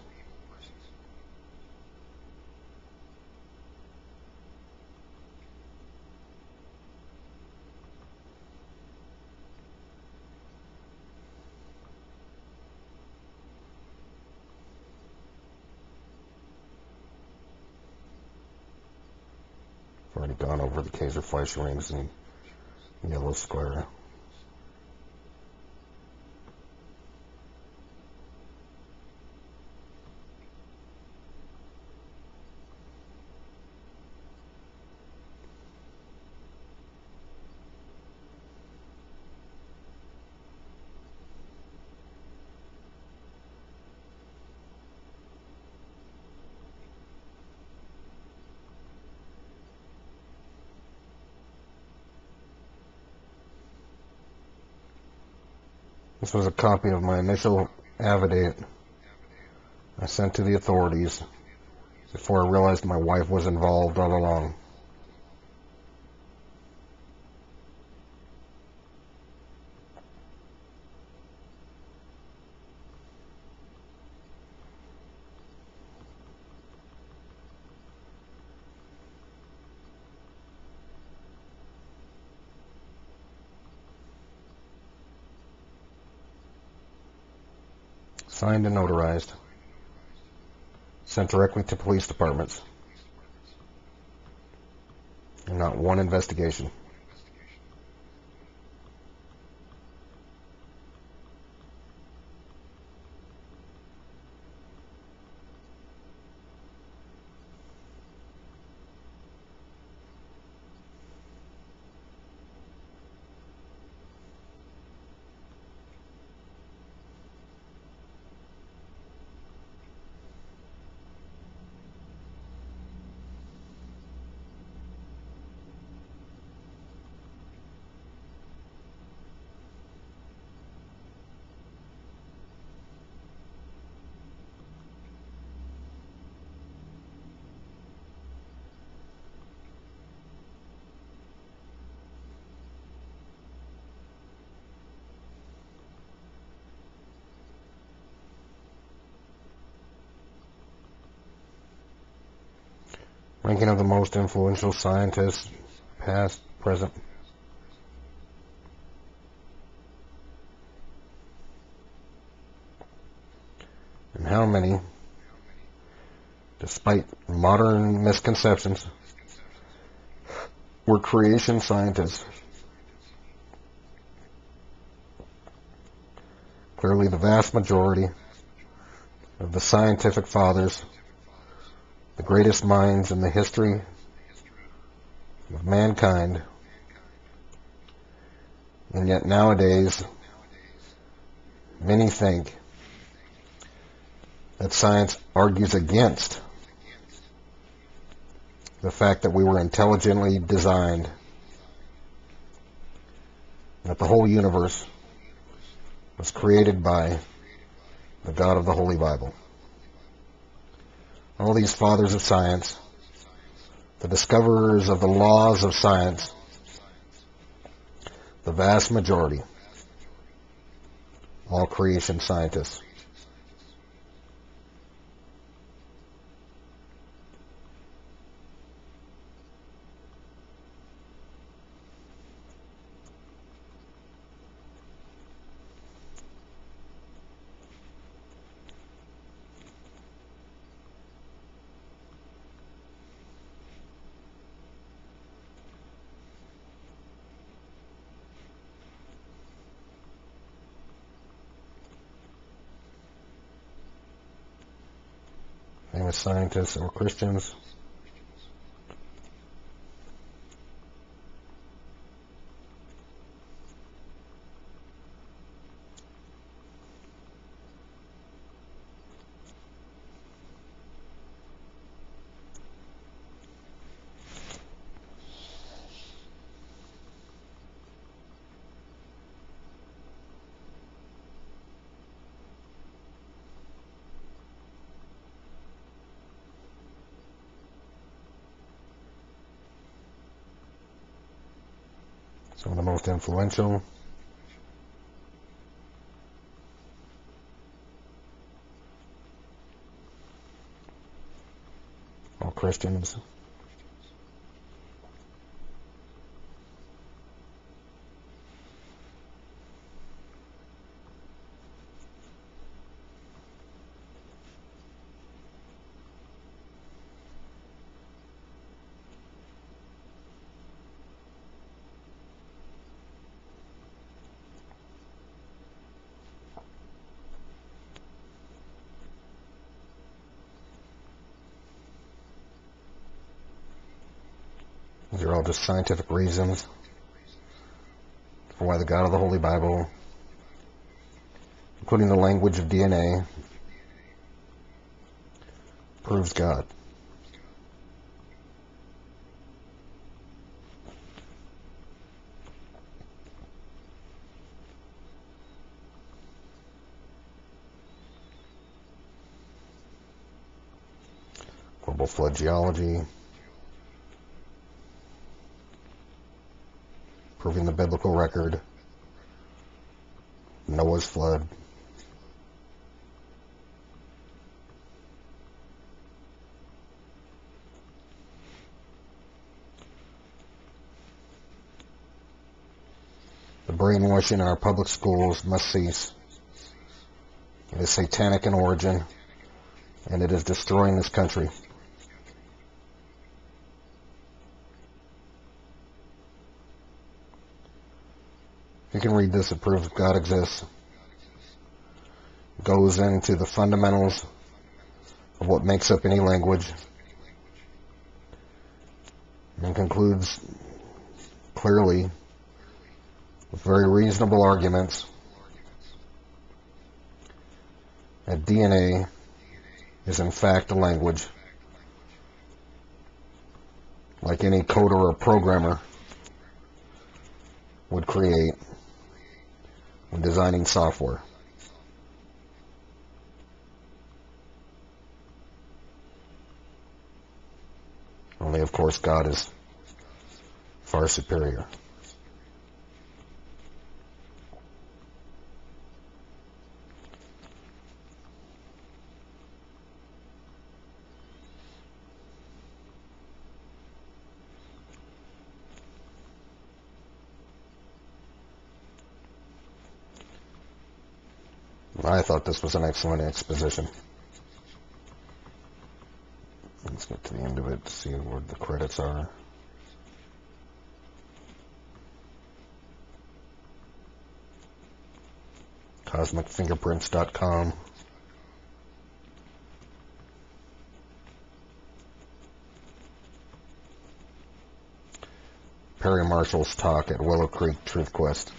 I've already gone over the Kayser rings and Yellow sclera. This was a copy of my initial affidavit I sent to the authorities before I realized my wife was involved all along. Signed and notarized. Sent directly to police departments. And not one investigation. Ranking of the most influential scientists, past, present. And how many, despite modern misconceptions, were creation scientists? Clearly, the vast majority of the scientific fathers, the greatest minds in the history of mankind, and yet nowadays, many think that science argues against the fact that we were intelligently designed, that the whole universe was created by the God of the Holy Bible. All these fathers of science, the discoverers of the laws of science, the vast majority, all creation scientists. Famous scientists or Christians. Influential. All Christians. These just scientific reasons for why the God of the Holy Bible, including the language of DNA, proves God. Global flood geology, proving the biblical record, Noah's flood. The brainwashing in our public schools must cease. It is satanic in origin, and it is destroying this country. You can read this, it proves God exists. Goes into the fundamentals of what makes up any language. And concludes clearly with very reasonable arguments that DNA is in fact a language. Like any coder or programmer would create when designing software. Only, of course, God is far superior. I thought this was an excellent exposition. Let's get to the end of it to see where the credits are. CosmicFingerprints.com. Perry Marshall's talk at Willow Creek Truth Quest.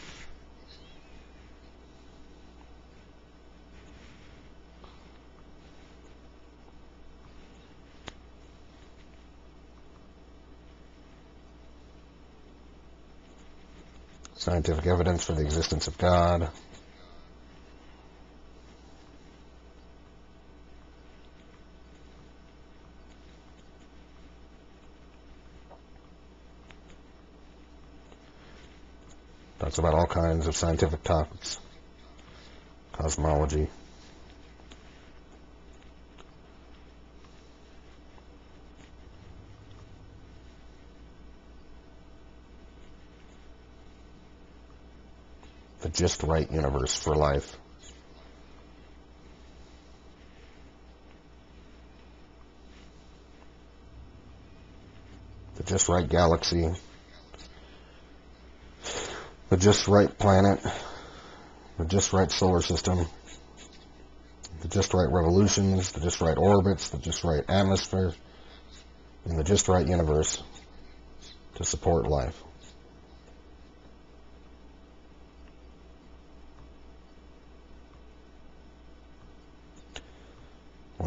Scientific evidence for the existence of God. Talks about all kinds of scientific topics. Cosmology. The just right universe for life. The just right galaxy. The just right planet, the just right solar system, the just right revolutions, the just right orbits, the just right atmosphere, and the just right universe to support life.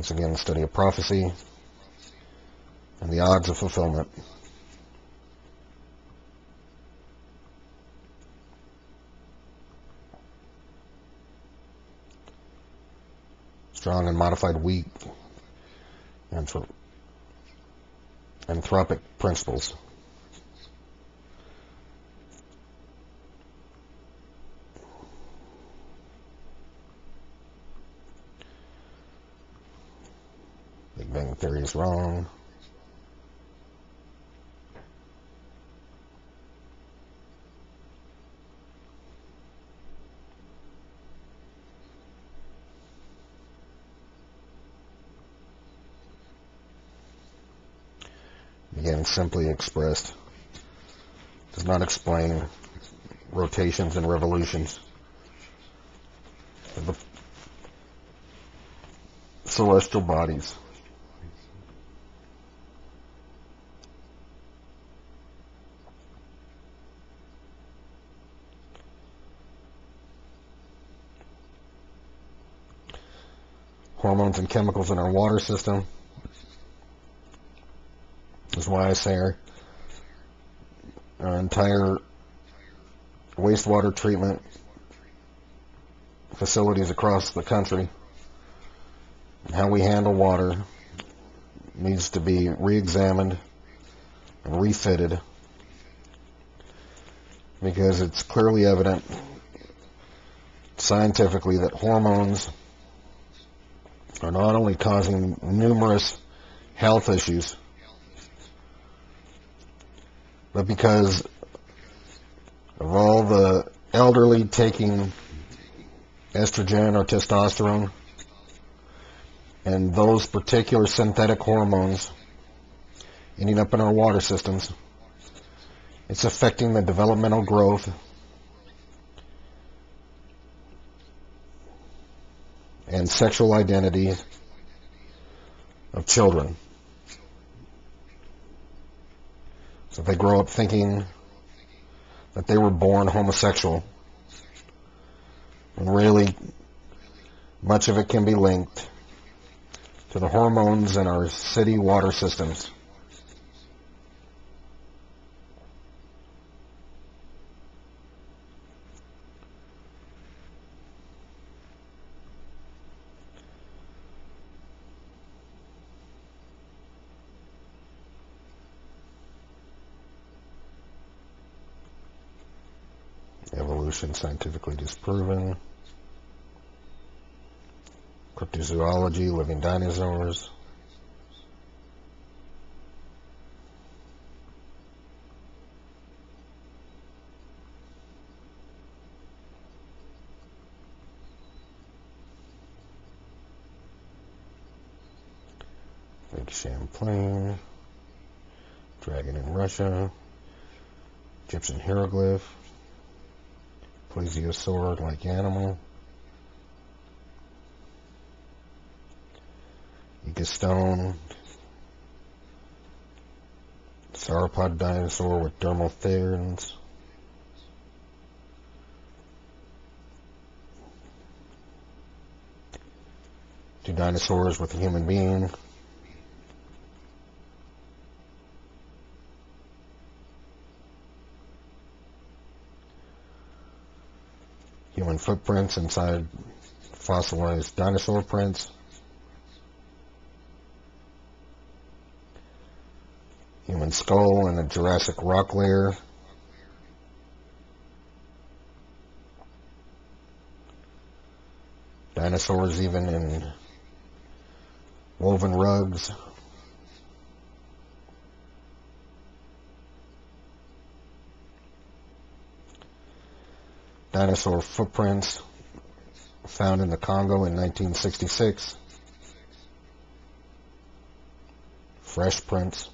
Once again, the study of prophecy and the odds of fulfillment. strong and modified weak and anthropic principles. Bang Theory is wrong. Again, simply expressed. Does not explain rotations and revolutions of the celestial bodies. And chemicals in our water system. Is why I say our, our entire wastewater treatment facilities across the country, how we handle water needs to be re-examined and refitted because it's clearly evident scientifically that hormones are not only causing numerous health issues but because of all the elderly taking estrogen or testosterone and those particular synthetic hormones ending up in our water systems, it's affecting the developmental growth and sexual identity of children. So they grow up thinking that they were born homosexual, and really much of it can be linked to the hormones in our city water systems. evolution scientifically disproven, cryptozoology, living dinosaurs, Lake Champlain, Dragon in Russia, Egyptian hieroglyph, plesiosaur-like animal, Ica stone, sauropod dinosaur with dermal therns, two dinosaurs with a human being, human footprints inside fossilized dinosaur prints, human skull in a Jurassic rock layer, dinosaurs even in woven rugs, dinosaur footprints found in the Congo in 1966. Fresh prints.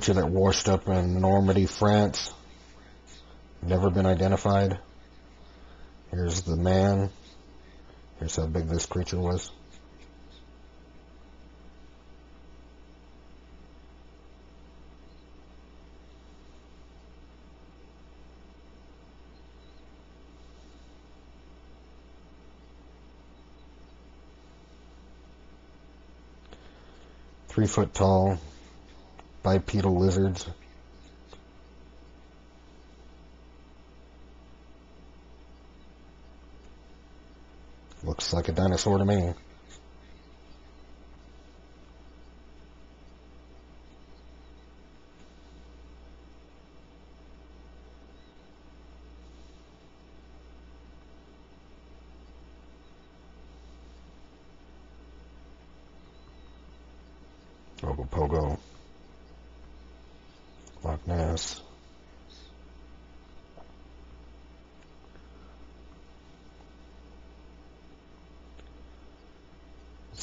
Creature that washed up in Normandy, France. Never been identified. Here's the man. Here's how big this creature was. Three foot tall, bipedal lizards. Looks like a dinosaur to me. Ogopogo. Loch Ness.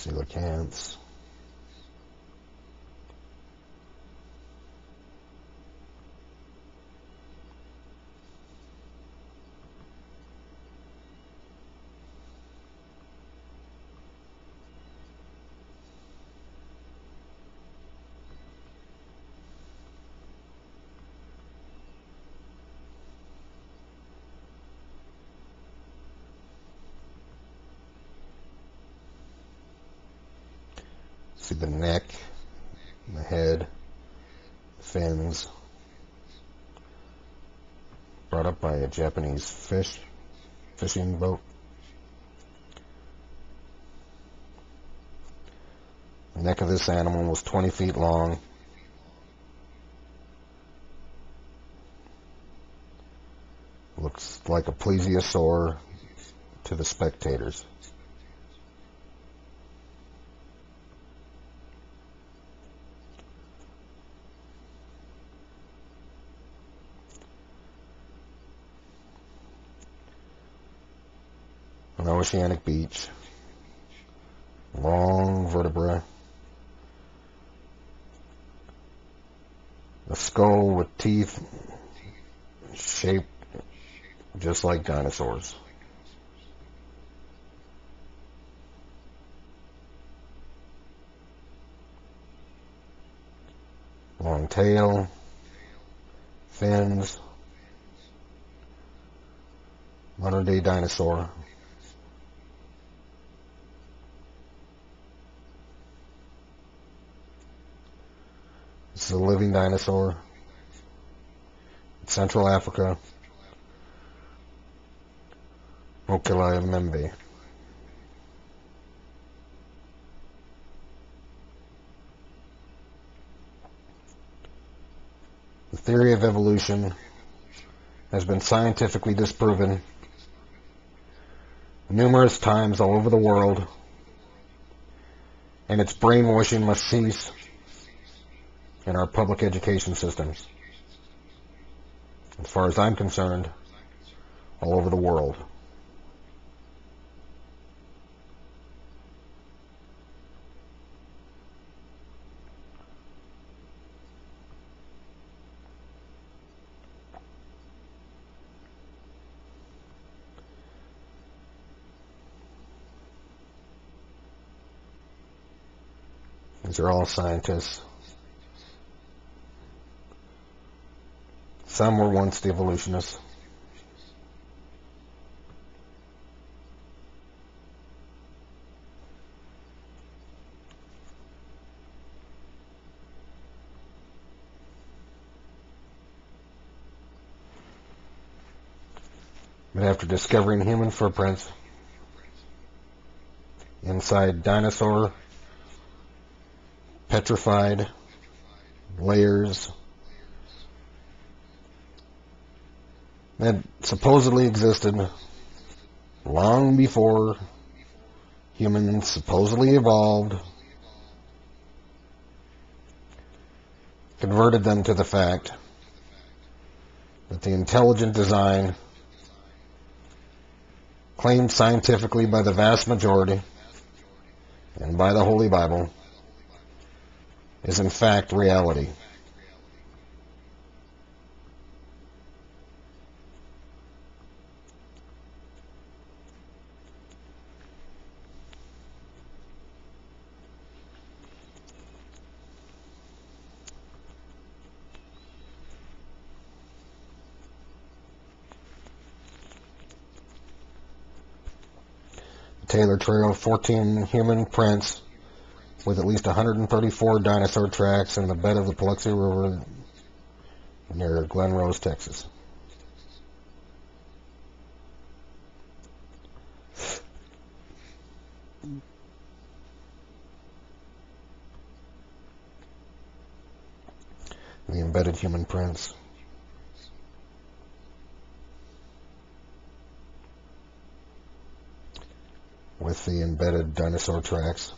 Coelacanths. See the neck, the head, fins. Brought up by a Japanese fish, fishing boat. The neck of this animal was 20 feet long. Looks like a plesiosaur to the spectators. Oceanic beach, long vertebra, a skull with teeth shaped just like dinosaurs. Long tail, fins, modern day dinosaur. Is a living dinosaur. Central Africa. Mokele Mbembe. The theory of evolution has been scientifically disproven numerous times all over the world, and its brainwashing must cease in our public education systems. As far as I'm concerned, all over the world. These are all scientists. Some were once the evolutionists. But after discovering human footprints inside dinosaur petrified layers that supposedly existed long before humans supposedly evolved, converted them to the fact that the intelligent design claimed scientifically by the vast majority and by the Holy Bible is in fact reality. Trail, 14 human prints with at least 134 dinosaur tracks in the bed of the Paluxy River near Glen Rose, Texas. The embedded human prints. With the embedded dinosaur tracks.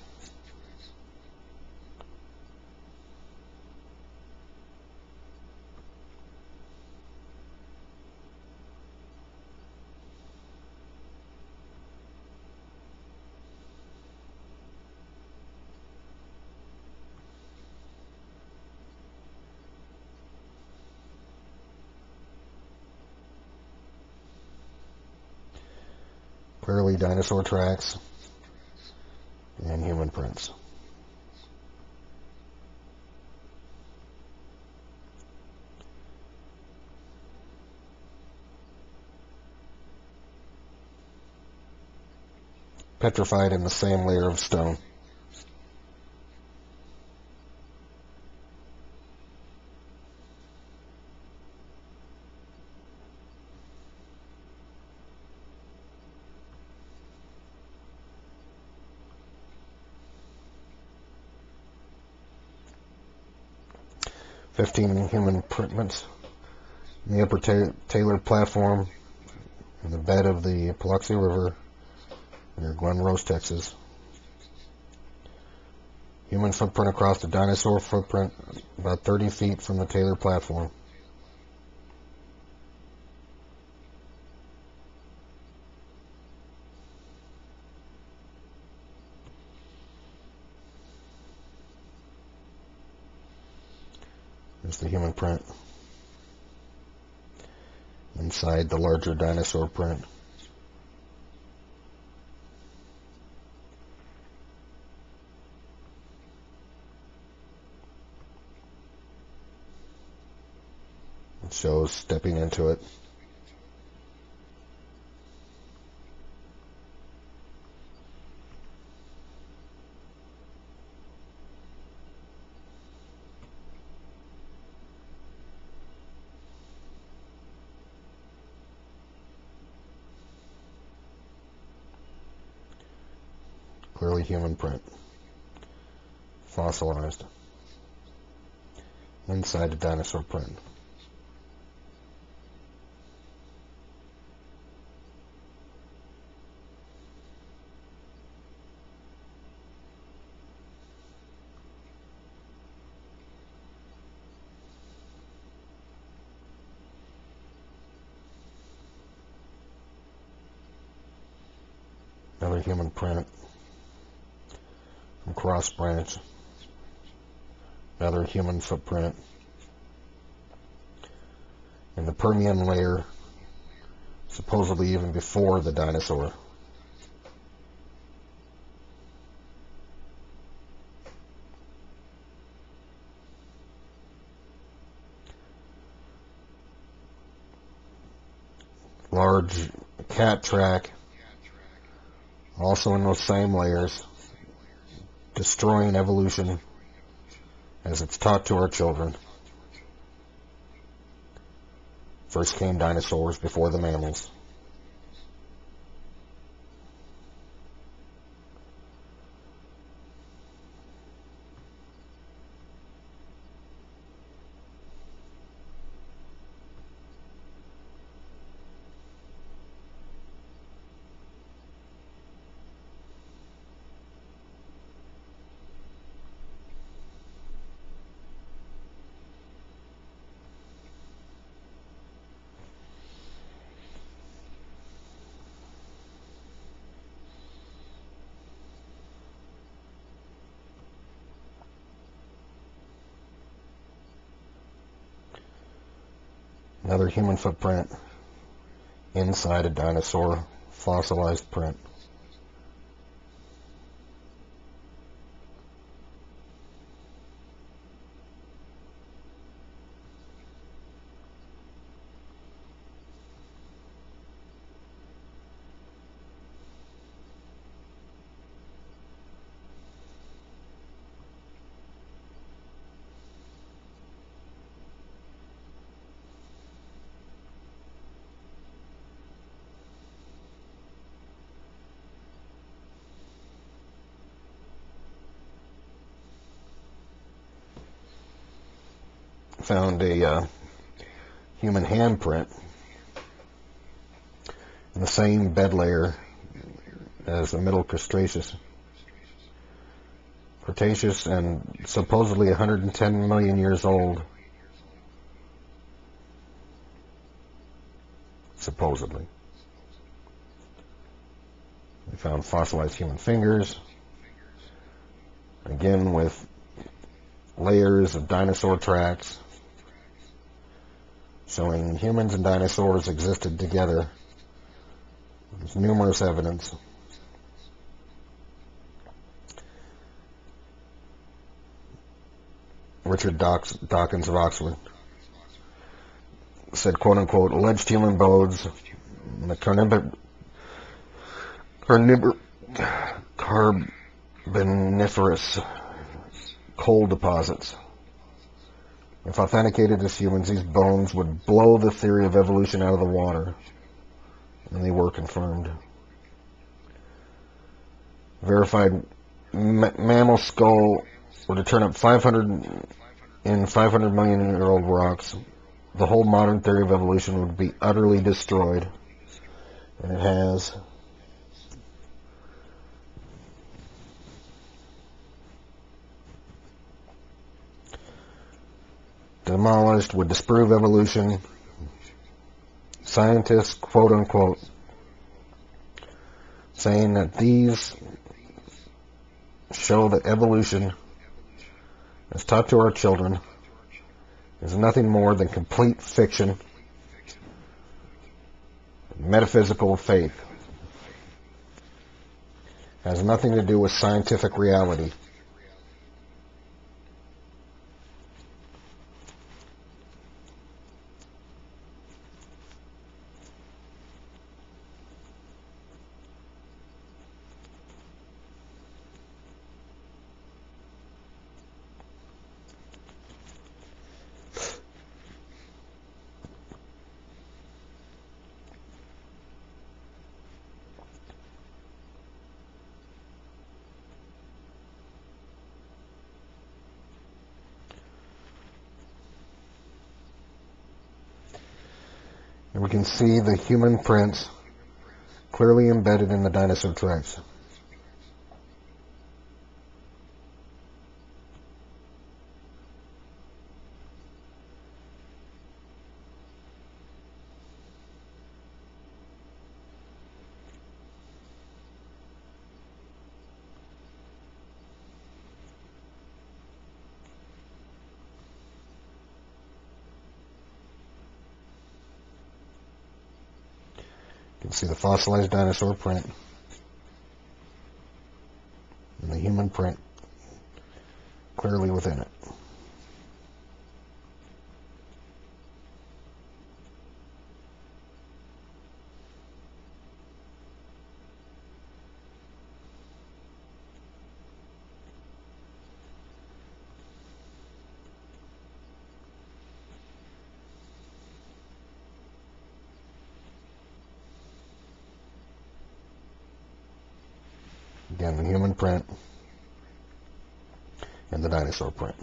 Clearly dinosaur tracks and human prints. Petrified in the same layer of stone. 15 human prints in the upper ta Taylor platform in the bed of the Paluxy River near Glen Rose, Texas. Human footprint across the dinosaur footprint about 30 feet from the Taylor platform. The human print inside the larger dinosaur print. Shows stepping into it. clearly human print, fossilized, inside a dinosaur print. another human print Cross Branch, another human footprint. In the Permian layer, supposedly even before the dinosaur. Large cat track, also in those same layers, destroying evolution as it's taught to our children. First came dinosaurs before the mammals. Another human footprint inside a dinosaur fossilized print. Found a uh, human handprint in the same bed layer as the middle Cretaceous. Cretaceous and supposedly 110 million years old. Supposedly. We found fossilized human fingers. Again with layers of dinosaur tracks showing humans and dinosaurs existed together. There's numerous evidence. Richard Dawkins of Oxford said, quote unquote, alleged human bones in the carboniferous coal deposits if authenticated as humans, these bones would blow the theory of evolution out of the water. And they were confirmed. Verified mammal skull were to turn up 500 in 500 million year old rocks. The whole modern theory of evolution would be utterly destroyed. And it has. Demolished would disprove evolution. Scientists, quote unquote, saying that these show that evolution, as taught to our children, is nothing more than complete fiction, metaphysical faith. Has nothing to do with scientific reality. See the human prints clearly embedded in the dinosaur tracks. see the fossilized dinosaur print and the human print clearly within it. Again, the human print and the dinosaur print.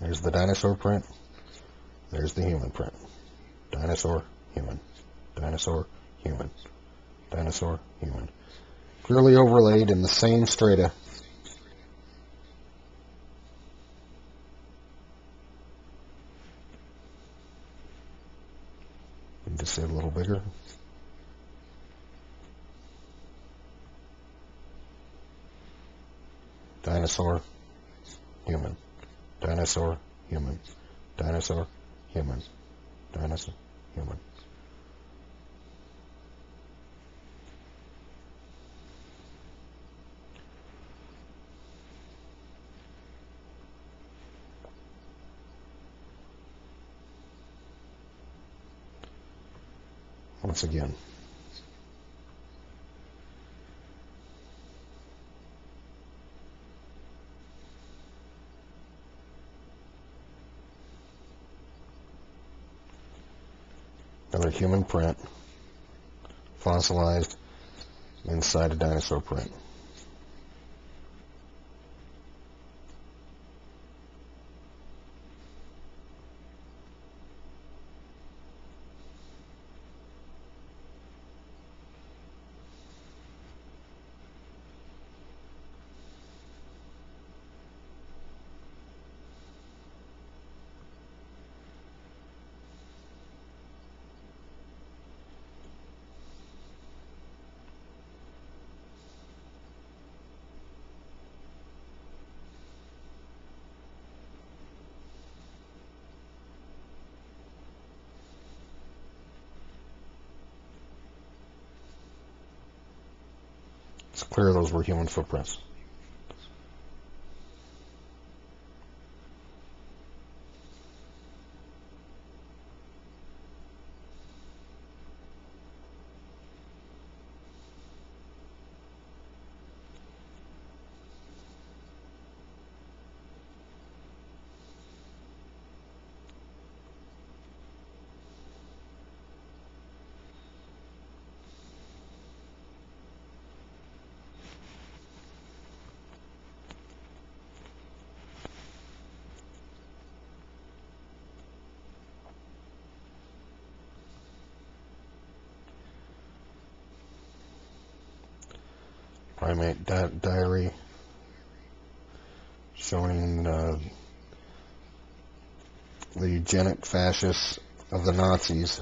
There's the dinosaur print. There's the human print. Dinosaur, human. Dinosaur, human. Dinosaur, human. Clearly overlaid in the same strata a little bigger. Dinosaur, human. Dinosaur, human. Dinosaur, human. Dinosaur, human. Once again. Another human print, fossilized inside a dinosaur print. It's clear those were human footprints. primate di diary showing uh, the eugenic fascists of the Nazis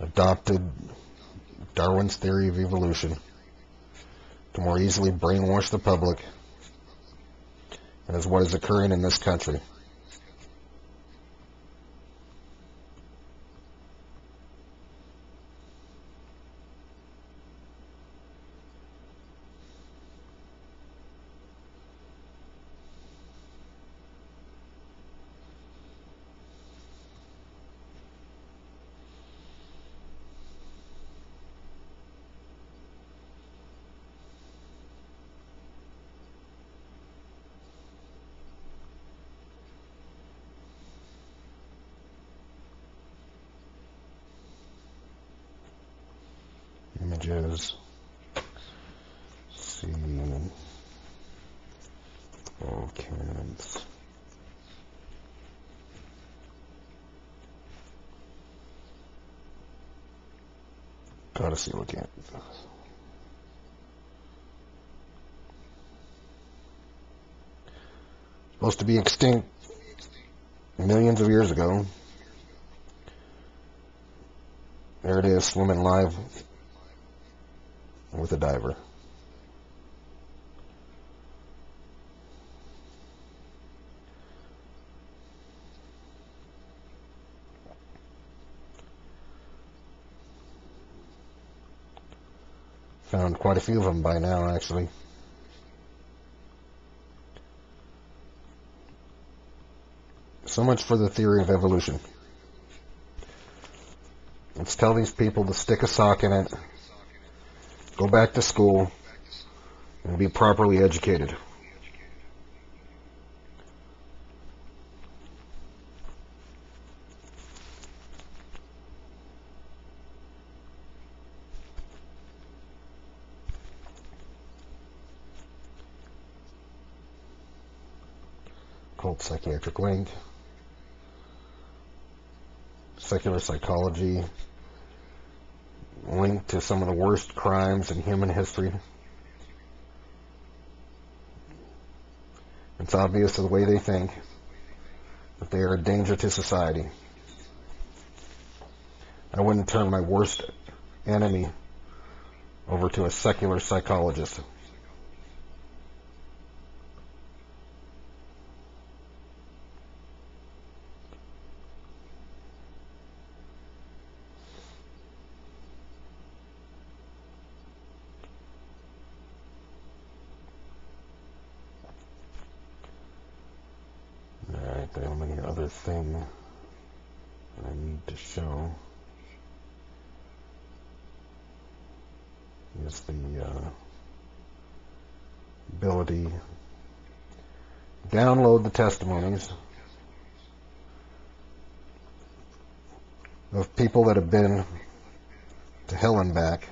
adopted Darwin's theory of evolution to more easily brainwash the public and is what is occurring in this country. Images. see. Volcans. Gotta see what can. Supposed to be extinct millions of years ago. There it is, swimming live with a diver. Found quite a few of them by now, actually. So much for the theory of evolution. Let's tell these people to stick a sock in it go back to school, and be properly educated. Cult psychiatric link secular psychology linked to some of the worst crimes in human history. It's obvious the way they think that they are a danger to society. I wouldn't turn my worst enemy over to a secular psychologist. the only other thing I need to show is the uh, ability download the testimonies of people that have been to hell and back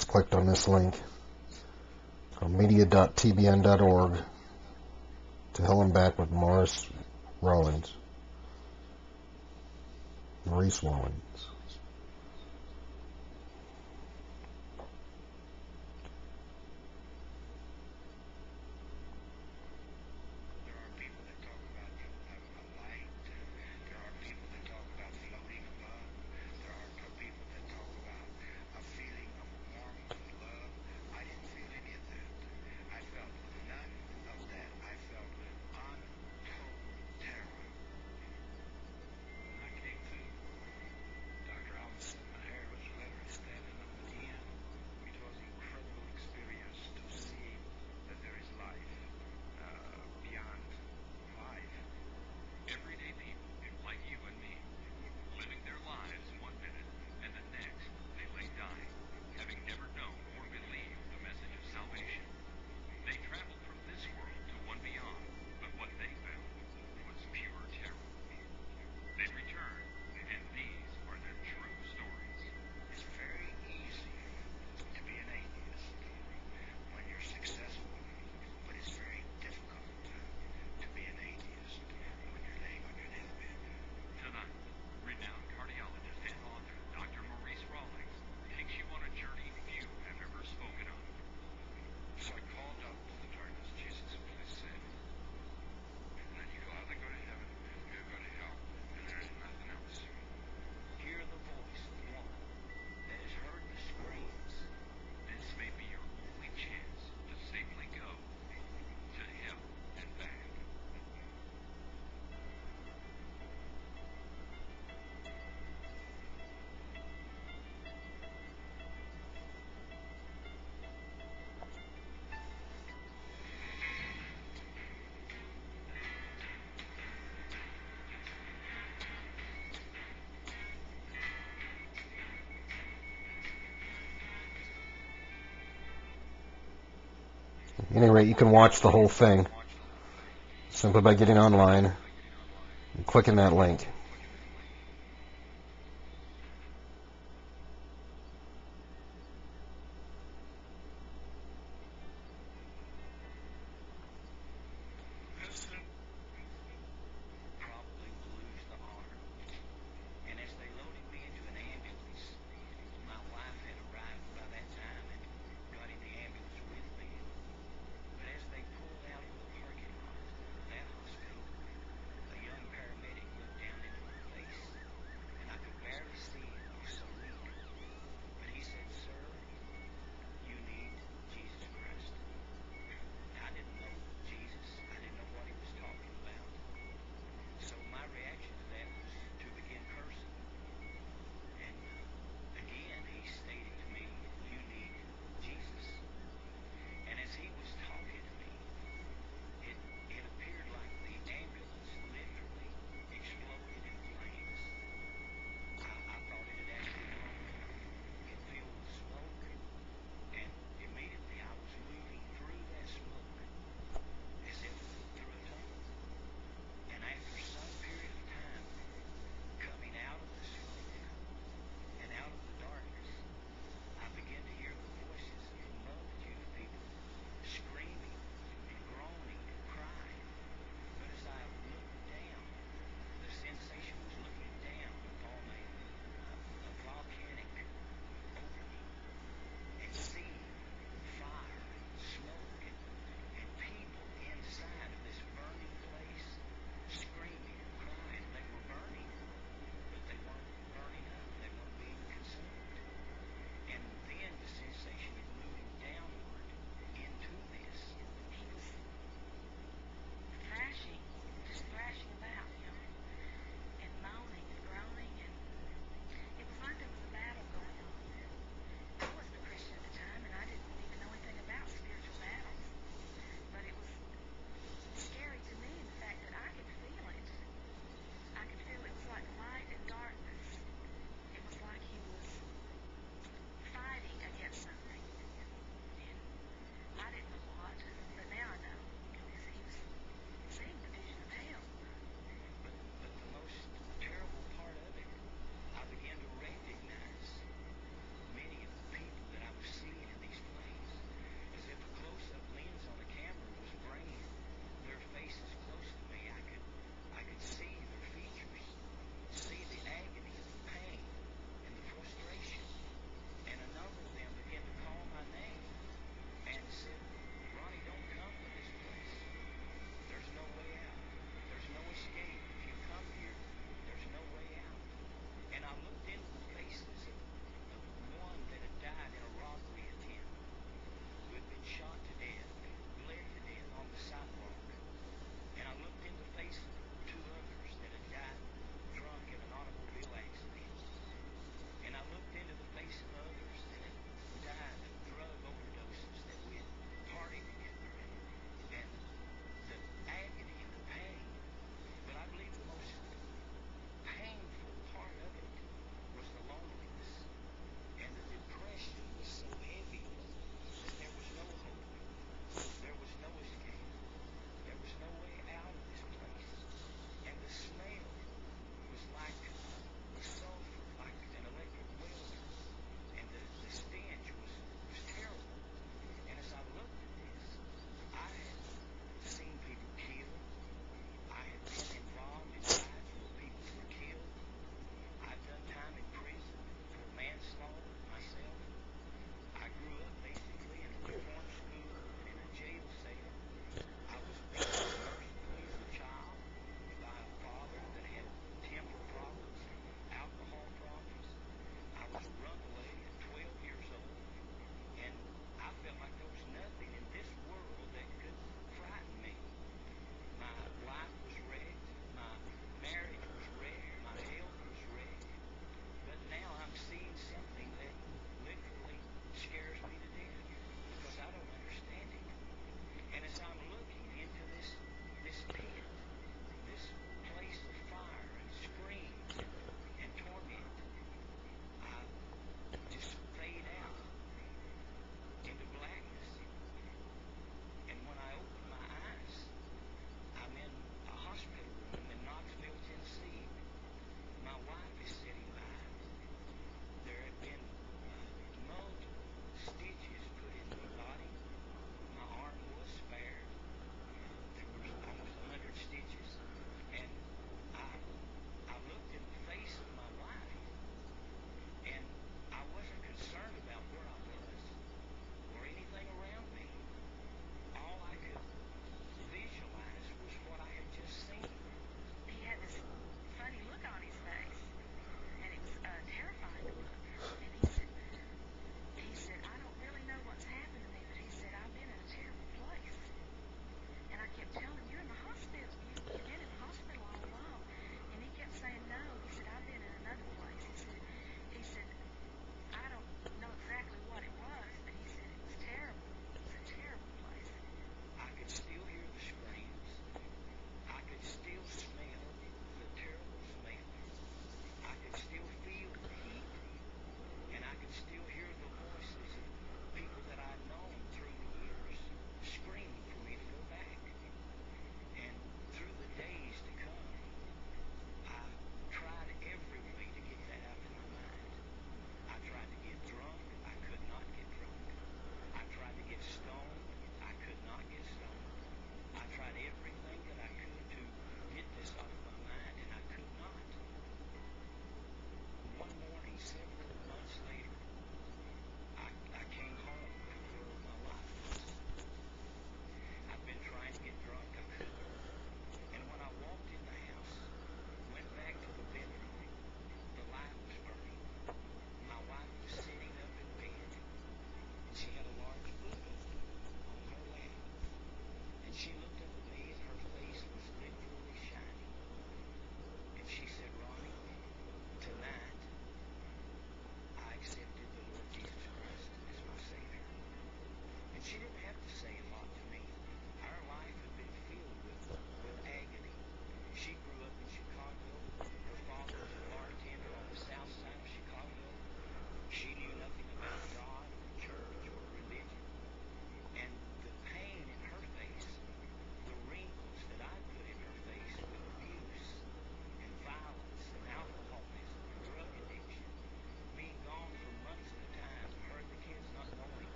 just clicked on this link on media.tbn.org to hell and back with Morris Rawlings. Maurice Any rate, you can watch the whole thing simply by getting online and clicking that link.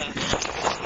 na.